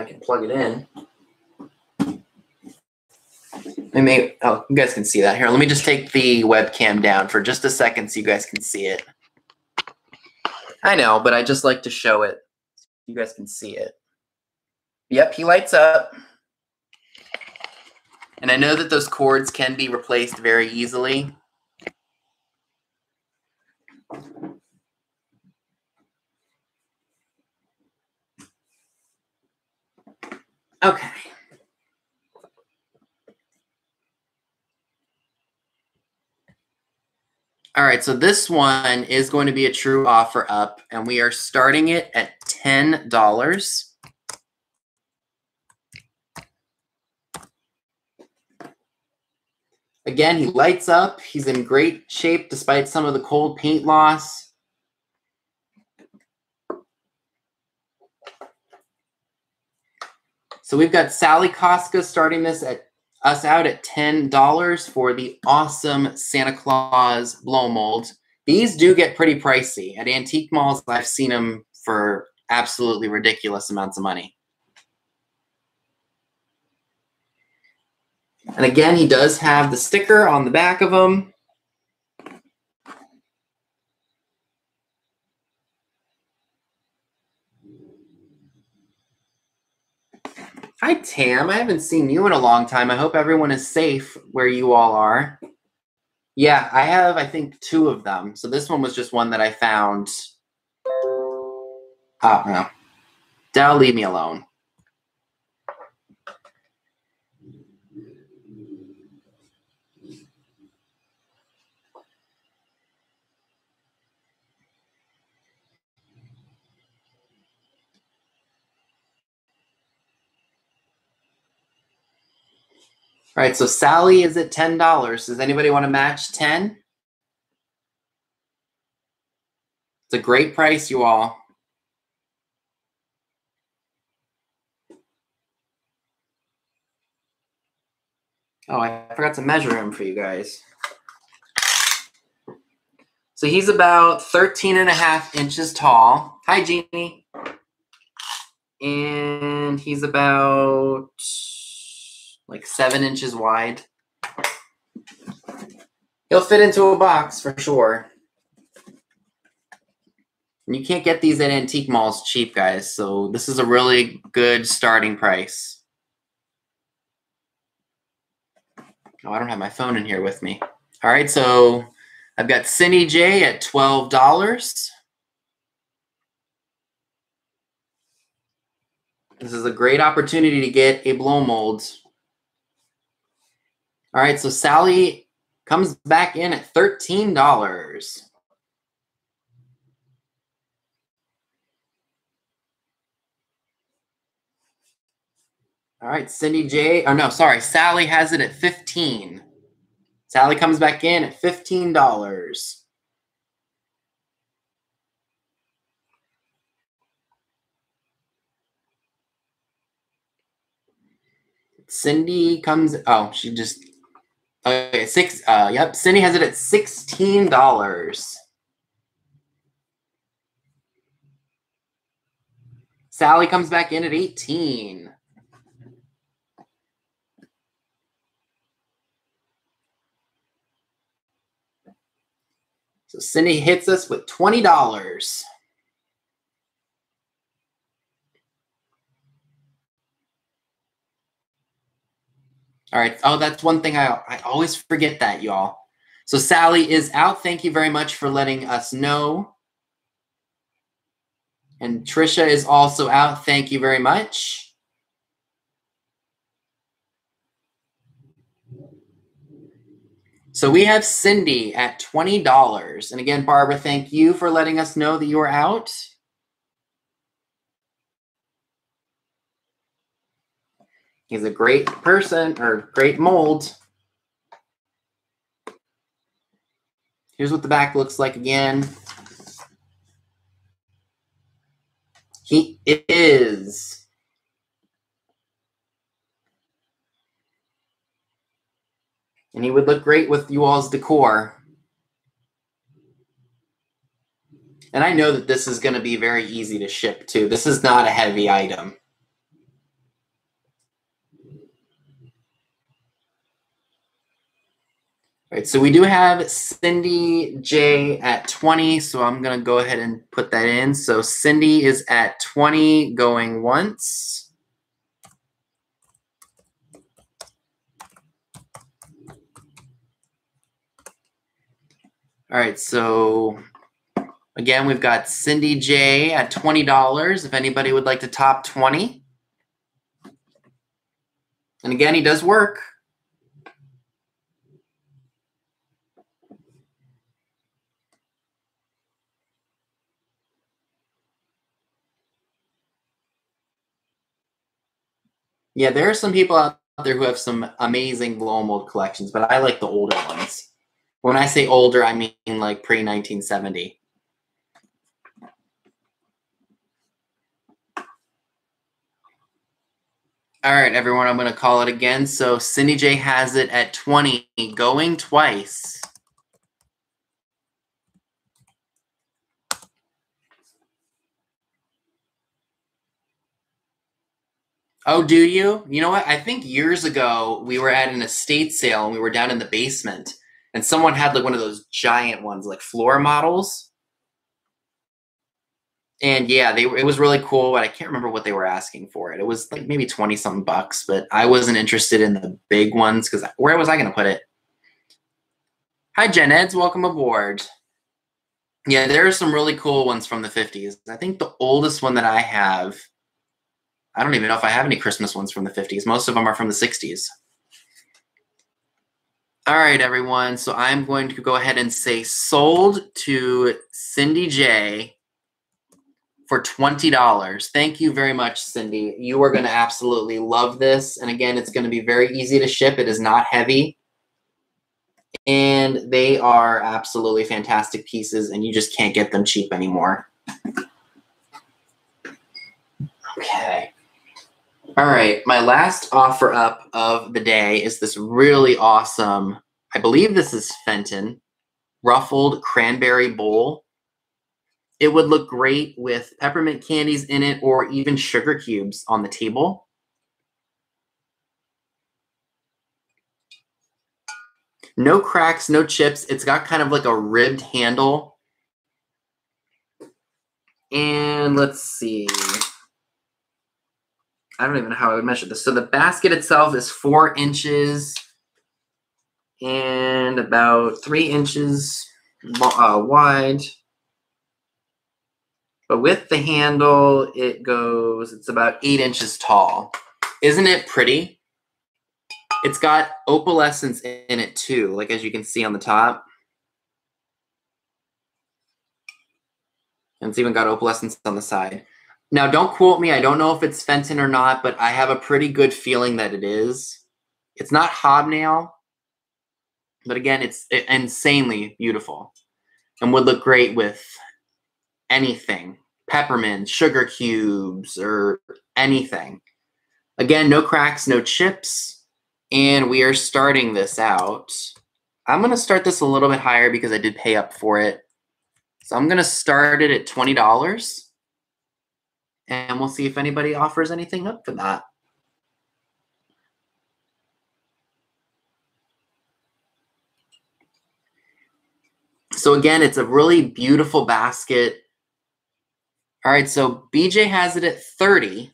I can plug it in. I may, oh, you guys can see that. Here, let me just take the webcam down for just a second so you guys can see it. I know, but I just like to show it. So you guys can see it. Yep, he lights up. And I know that those cords can be replaced very easily. Okay. All right, so this one is going to be a true offer up, and we are starting it at $10. Again, he lights up. He's in great shape despite some of the cold paint loss. So we've got Sally Koska starting this at us out at $10 for the awesome Santa Claus blow mold. These do get pretty pricey. At antique malls, I've seen them for absolutely ridiculous amounts of money. And again, he does have the sticker on the back of him. Hi, Tam. I haven't seen you in a long time. I hope everyone is safe where you all are. Yeah, I have, I think, two of them. So this one was just one that I found. Oh, no. Dell, leave me alone. All right, so Sally is at $10. Does anybody want to match 10? It's a great price, you all. Oh, I forgot to measure him for you guys. So he's about 13 and a half inches tall. Hi, Jeannie. And he's about like seven inches wide. He'll fit into a box for sure. And you can't get these at antique malls cheap, guys. So this is a really good starting price. Oh, I don't have my phone in here with me. All right, so I've got Cindy J at $12. This is a great opportunity to get a blow mold all right, so Sally comes back in at $13. All right, Cindy J. Oh, no, sorry. Sally has it at 15. Sally comes back in at $15. Cindy comes. Oh, she just Six. Uh, yep. Cindy has it at sixteen dollars. Sally comes back in at eighteen. So Cindy hits us with twenty dollars. All right. Oh, that's one thing I, I always forget that, y'all. So Sally is out. Thank you very much for letting us know. And Trisha is also out. Thank you very much. So we have Cindy at $20. And again, Barbara, thank you for letting us know that you are out. He's a great person or great mold. Here's what the back looks like again. He is. And he would look great with you all's decor. And I know that this is going to be very easy to ship too. This is not a heavy item. Right, so we do have Cindy J at 20, so I'm going to go ahead and put that in. So Cindy is at 20 going once. All right, so again, we've got Cindy J at $20 if anybody would like to top 20. And again, he does work. Yeah, there are some people out there who have some amazing blow mold collections, but I like the older ones. When I say older, I mean like pre 1970. All right, everyone, I'm going to call it again. So Cindy J has it at 20, going twice. Oh, do you? You know what? I think years ago we were at an estate sale and we were down in the basement and someone had like one of those giant ones, like floor models. And yeah, they were it was really cool, but I can't remember what they were asking for it. It was like maybe 20 something bucks, but I wasn't interested in the big ones because where was I going to put it? Hi, Jen Eds. Welcome aboard. Yeah, there are some really cool ones from the 50s. I think the oldest one that I have I don't even know if I have any Christmas ones from the 50s. Most of them are from the 60s. All right, everyone. So I'm going to go ahead and say sold to Cindy J for $20. Thank you very much, Cindy. You are going to absolutely love this. And again, it's going to be very easy to ship. It is not heavy. And they are absolutely fantastic pieces, and you just can't get them cheap anymore. Okay. All right, my last offer up of the day is this really awesome, I believe this is Fenton, ruffled cranberry bowl. It would look great with peppermint candies in it or even sugar cubes on the table. No cracks, no chips. It's got kind of like a ribbed handle. And let's see. I don't even know how I would measure this. So the basket itself is four inches and about three inches uh, wide. But with the handle, it goes, it's about eight inches tall. Isn't it pretty? It's got opalescence in it too, like as you can see on the top. And it's even got opalescence on the side. Now, don't quote me. I don't know if it's Fenton or not, but I have a pretty good feeling that it is. It's not hobnail, but again, it's insanely beautiful and would look great with anything peppermint, sugar cubes, or anything. Again, no cracks, no chips. And we are starting this out. I'm going to start this a little bit higher because I did pay up for it. So I'm going to start it at $20 and we'll see if anybody offers anything up for that. So again, it's a really beautiful basket. All right, so BJ has it at 30.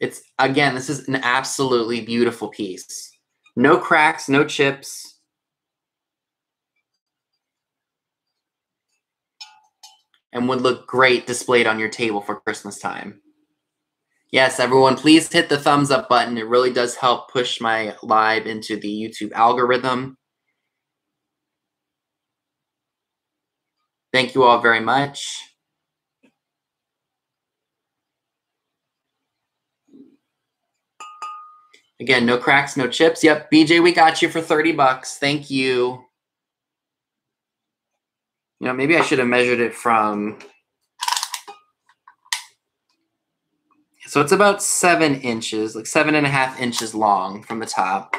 It's again, this is an absolutely beautiful piece. No cracks, no chips. And would look great displayed on your table for Christmas time. Yes, everyone, please hit the thumbs up button. It really does help push my live into the YouTube algorithm. Thank you all very much. Again, no cracks, no chips. Yep, BJ, we got you for 30 bucks. Thank you. You know, maybe I should have measured it from. So it's about seven inches, like seven and a half inches long from the top.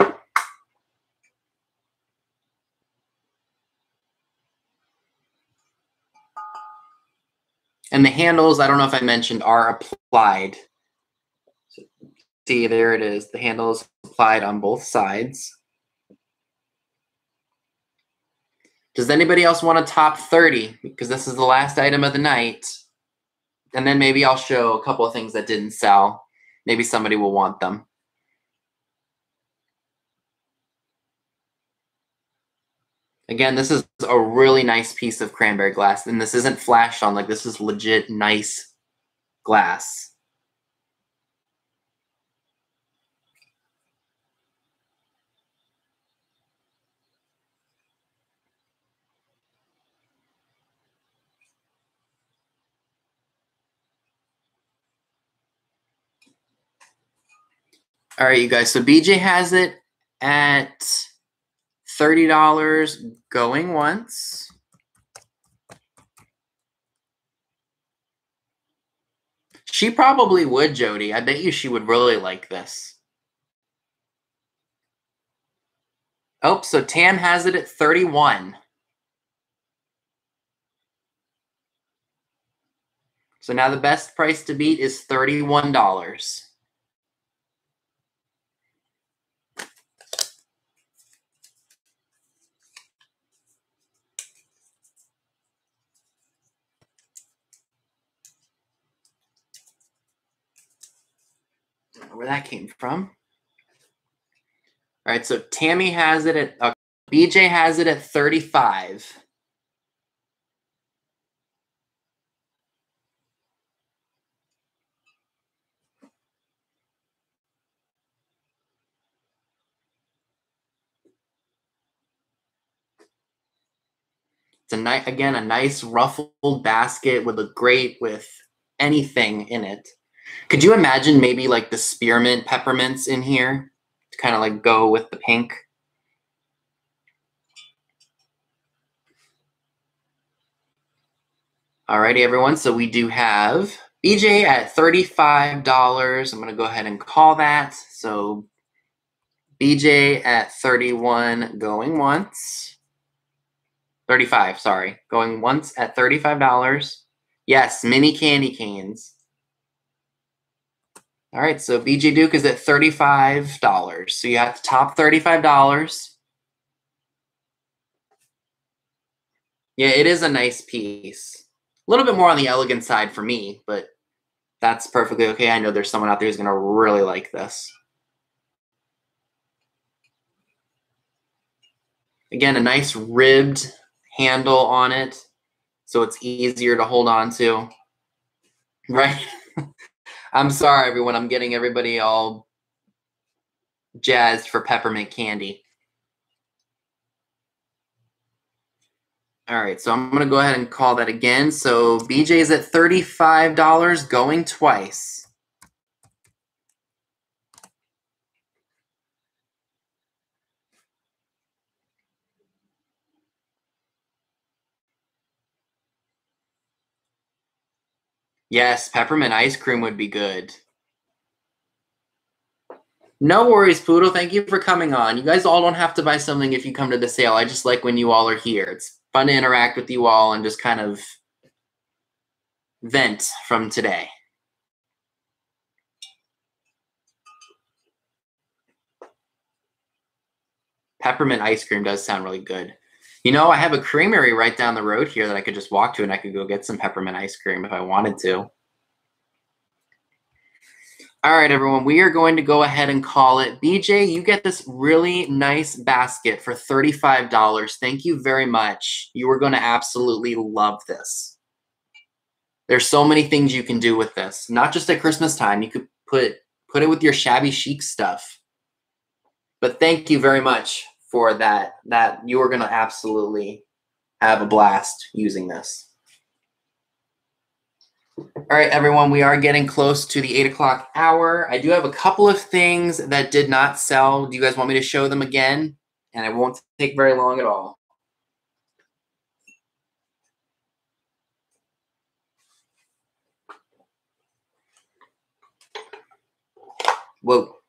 And the handles, I don't know if I mentioned, are applied. So, see, there it is. The handles applied on both sides. Does anybody else want a top 30? Because this is the last item of the night. And then maybe I'll show a couple of things that didn't sell. Maybe somebody will want them. Again, this is a really nice piece of cranberry glass. And this isn't flashed on, like this is legit nice glass. All right, you guys. So BJ has it at $30 going once. She probably would, Jody. I bet you she would really like this. Oh, so Tam has it at 31. So now the best price to beat is $31. Where that came from. All right, so Tammy has it at uh, BJ has it at 35. It's a nice again a nice ruffled basket with a great with anything in it. Could you imagine maybe like the spearmint peppermints in here to kind of like go with the pink? Alrighty, everyone. So we do have BJ at $35. I'm going to go ahead and call that. So BJ at 31 going once. 35, sorry. Going once at $35. Yes, mini candy canes. All right, so BJ Duke is at $35. So you have to top $35. Yeah, it is a nice piece. A little bit more on the elegant side for me, but that's perfectly okay. I know there's someone out there who's going to really like this. Again, a nice ribbed handle on it, so it's easier to hold on to. Right? I'm sorry, everyone. I'm getting everybody all jazzed for peppermint candy. All right, so I'm going to go ahead and call that again. So BJ is at $35 going twice. Yes, peppermint ice cream would be good. No worries, Poodle. Thank you for coming on. You guys all don't have to buy something if you come to the sale. I just like when you all are here. It's fun to interact with you all and just kind of vent from today. Peppermint ice cream does sound really good. You know, I have a creamery right down the road here that I could just walk to and I could go get some peppermint ice cream if I wanted to. All right, everyone, we are going to go ahead and call it. BJ, you get this really nice basket for $35. Thank you very much. You are going to absolutely love this. There's so many things you can do with this. Not just at Christmas time. You could put put it with your shabby chic stuff. But thank you very much for that that you are going to absolutely have a blast using this. All right, everyone, we are getting close to the eight o'clock hour. I do have a couple of things that did not sell. Do you guys want me to show them again? And it won't take very long at all. Whoa.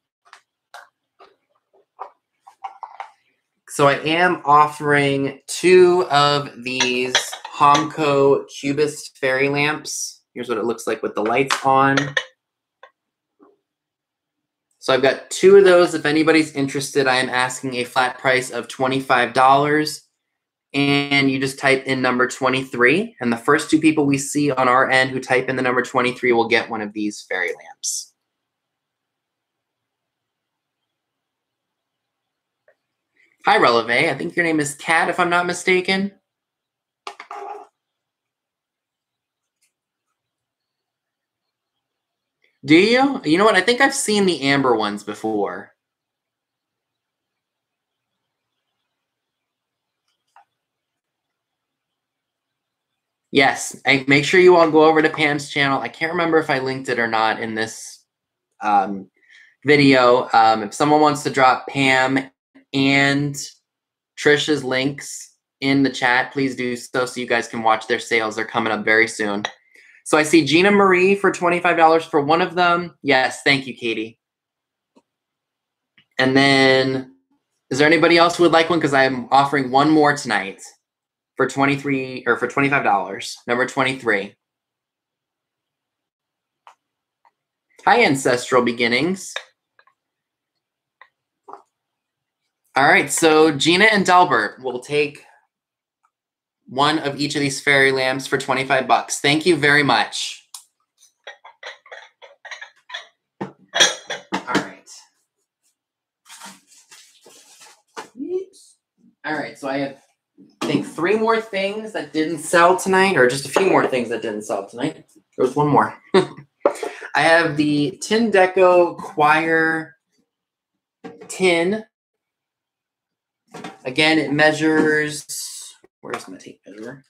So I am offering two of these Homco Cubist fairy lamps. Here's what it looks like with the lights on. So I've got two of those. If anybody's interested, I am asking a flat price of $25. And you just type in number 23. And the first two people we see on our end who type in the number 23 will get one of these fairy lamps. Hi, Releve. I think your name is Kat, if I'm not mistaken. Do you? You know what? I think I've seen the amber ones before. Yes, I, make sure you all go over to Pam's channel. I can't remember if I linked it or not in this um, video. Um, if someone wants to drop Pam and Trisha's links in the chat, please do so so you guys can watch their sales. They're coming up very soon. So I see Gina Marie for $25 for one of them. Yes, thank you, Katie. And then is there anybody else who would like one? Because I'm offering one more tonight for 23 or for $25. Number 23. Hi, Ancestral Beginnings. All right, so Gina and Delbert will take one of each of these fairy lamps for 25 bucks. Thank you very much. All right. All right, so I have, I think, three more things that didn't sell tonight, or just a few more things that didn't sell tonight. There was one more. I have the Tindeco Choir tin. Again, it measures Where's my tape measure?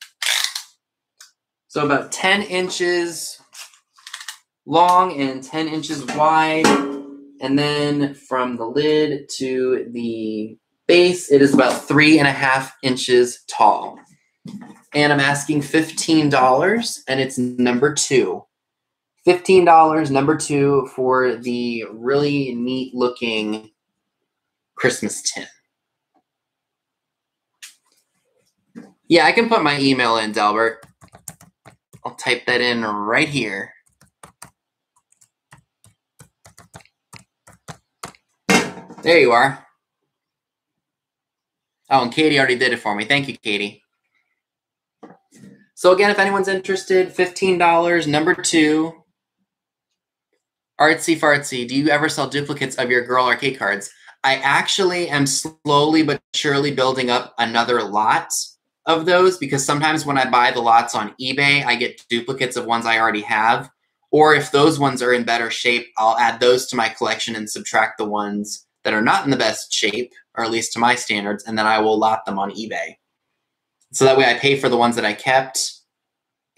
So about 10 inches long and 10 inches wide. And then from the lid to the base, it is about three and a half inches tall. And I'm asking $15, and it's number two. $15, number two, for the really neat looking Christmas tin. Yeah, I can put my email in, Delbert. I'll type that in right here. There you are. Oh, and Katie already did it for me. Thank you, Katie. So again, if anyone's interested, $15, number two. Artsy fartsy, do you ever sell duplicates of your girl arcade cards? I actually am slowly but surely building up another lot of those because sometimes when I buy the lots on eBay, I get duplicates of ones I already have. Or if those ones are in better shape, I'll add those to my collection and subtract the ones that are not in the best shape, or at least to my standards, and then I will lot them on eBay. So that way I pay for the ones that I kept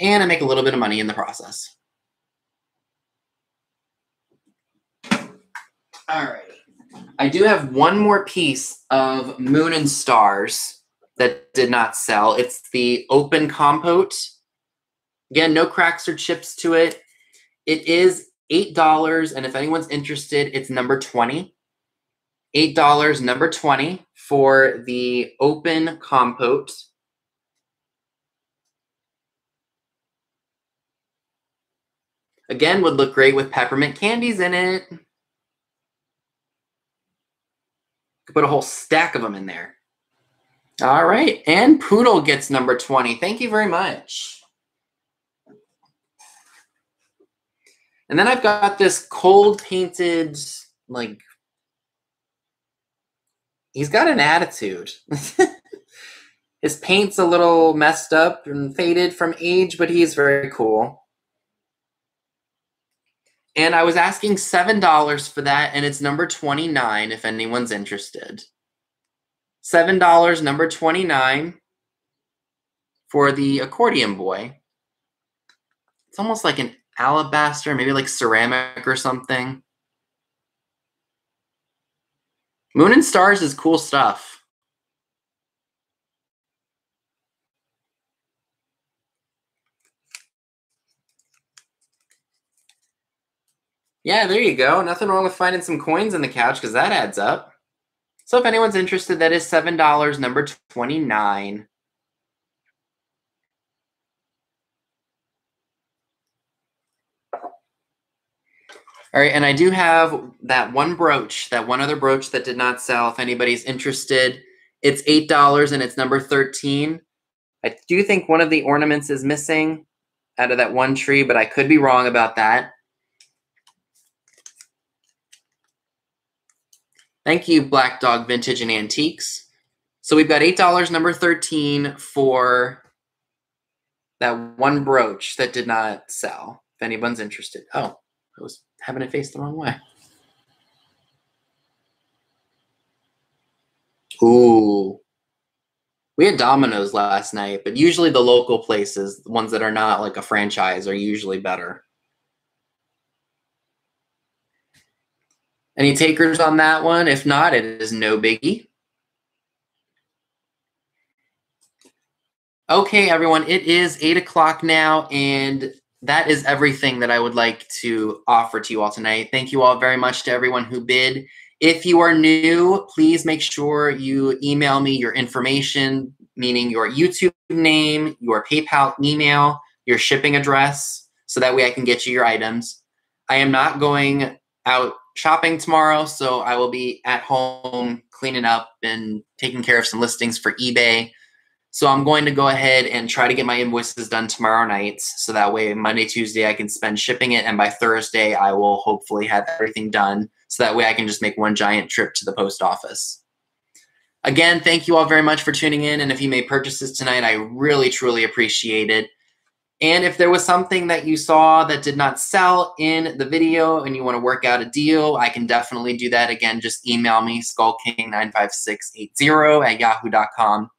and I make a little bit of money in the process. All right. I do have one more piece of Moon and Stars that did not sell. It's the open compote. Again, no cracks or chips to it. It is $8. And if anyone's interested, it's number 20. $8, number 20 for the open compote. Again, would look great with peppermint candies in it. Could put a whole stack of them in there. All right. And Poodle gets number 20. Thank you very much. And then I've got this cold painted, like, he's got an attitude. His paint's a little messed up and faded from age, but he's very cool. And I was asking $7 for that, and it's number 29 if anyone's interested. $7, number 29 for the accordion boy. It's almost like an alabaster, maybe like ceramic or something. Moon and Stars is cool stuff. Yeah, there you go. Nothing wrong with finding some coins in the couch because that adds up. So if anyone's interested, that is $7, number 29. All right, and I do have that one brooch, that one other brooch that did not sell. If anybody's interested, it's $8 and it's number 13. I do think one of the ornaments is missing out of that one tree, but I could be wrong about that. Thank you, Black Dog Vintage and Antiques. So we've got $8, number 13 for that one brooch that did not sell, if anyone's interested. Oh, I was having it face the wrong way. Ooh. We had Domino's last night, but usually the local places, the ones that are not like a franchise, are usually better. Any takers on that one? If not, it is no biggie. Okay, everyone, it is eight o'clock now, and that is everything that I would like to offer to you all tonight. Thank you all very much to everyone who bid. If you are new, please make sure you email me your information, meaning your YouTube name, your PayPal email, your shipping address, so that way I can get you your items. I am not going out shopping tomorrow, so I will be at home cleaning up and taking care of some listings for eBay. So I'm going to go ahead and try to get my invoices done tomorrow night. So that way, Monday, Tuesday, I can spend shipping it. And by Thursday, I will hopefully have everything done. So that way, I can just make one giant trip to the post office. Again, thank you all very much for tuning in. And if you made purchases tonight, I really, truly appreciate it. And if there was something that you saw that did not sell in the video and you want to work out a deal, I can definitely do that. Again, just email me, skullking95680 at yahoo.com.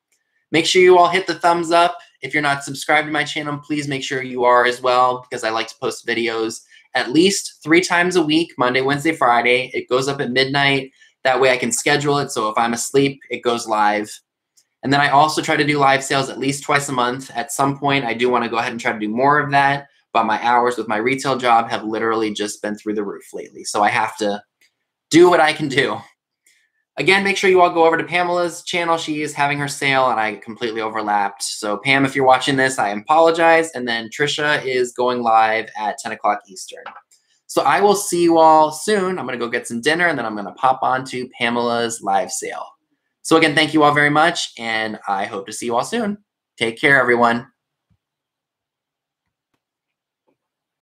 Make sure you all hit the thumbs up. If you're not subscribed to my channel, please make sure you are as well because I like to post videos at least three times a week Monday, Wednesday, Friday. It goes up at midnight. That way I can schedule it. So if I'm asleep, it goes live. And then I also try to do live sales at least twice a month. At some point, I do want to go ahead and try to do more of that. But my hours with my retail job have literally just been through the roof lately. So I have to do what I can do. Again, make sure you all go over to Pamela's channel. She is having her sale and I completely overlapped. So Pam, if you're watching this, I apologize. And then Trisha is going live at 10 o'clock Eastern. So I will see you all soon. I'm going to go get some dinner and then I'm going to pop on to Pamela's live sale. So again, thank you all very much. And I hope to see you all soon. Take care, everyone.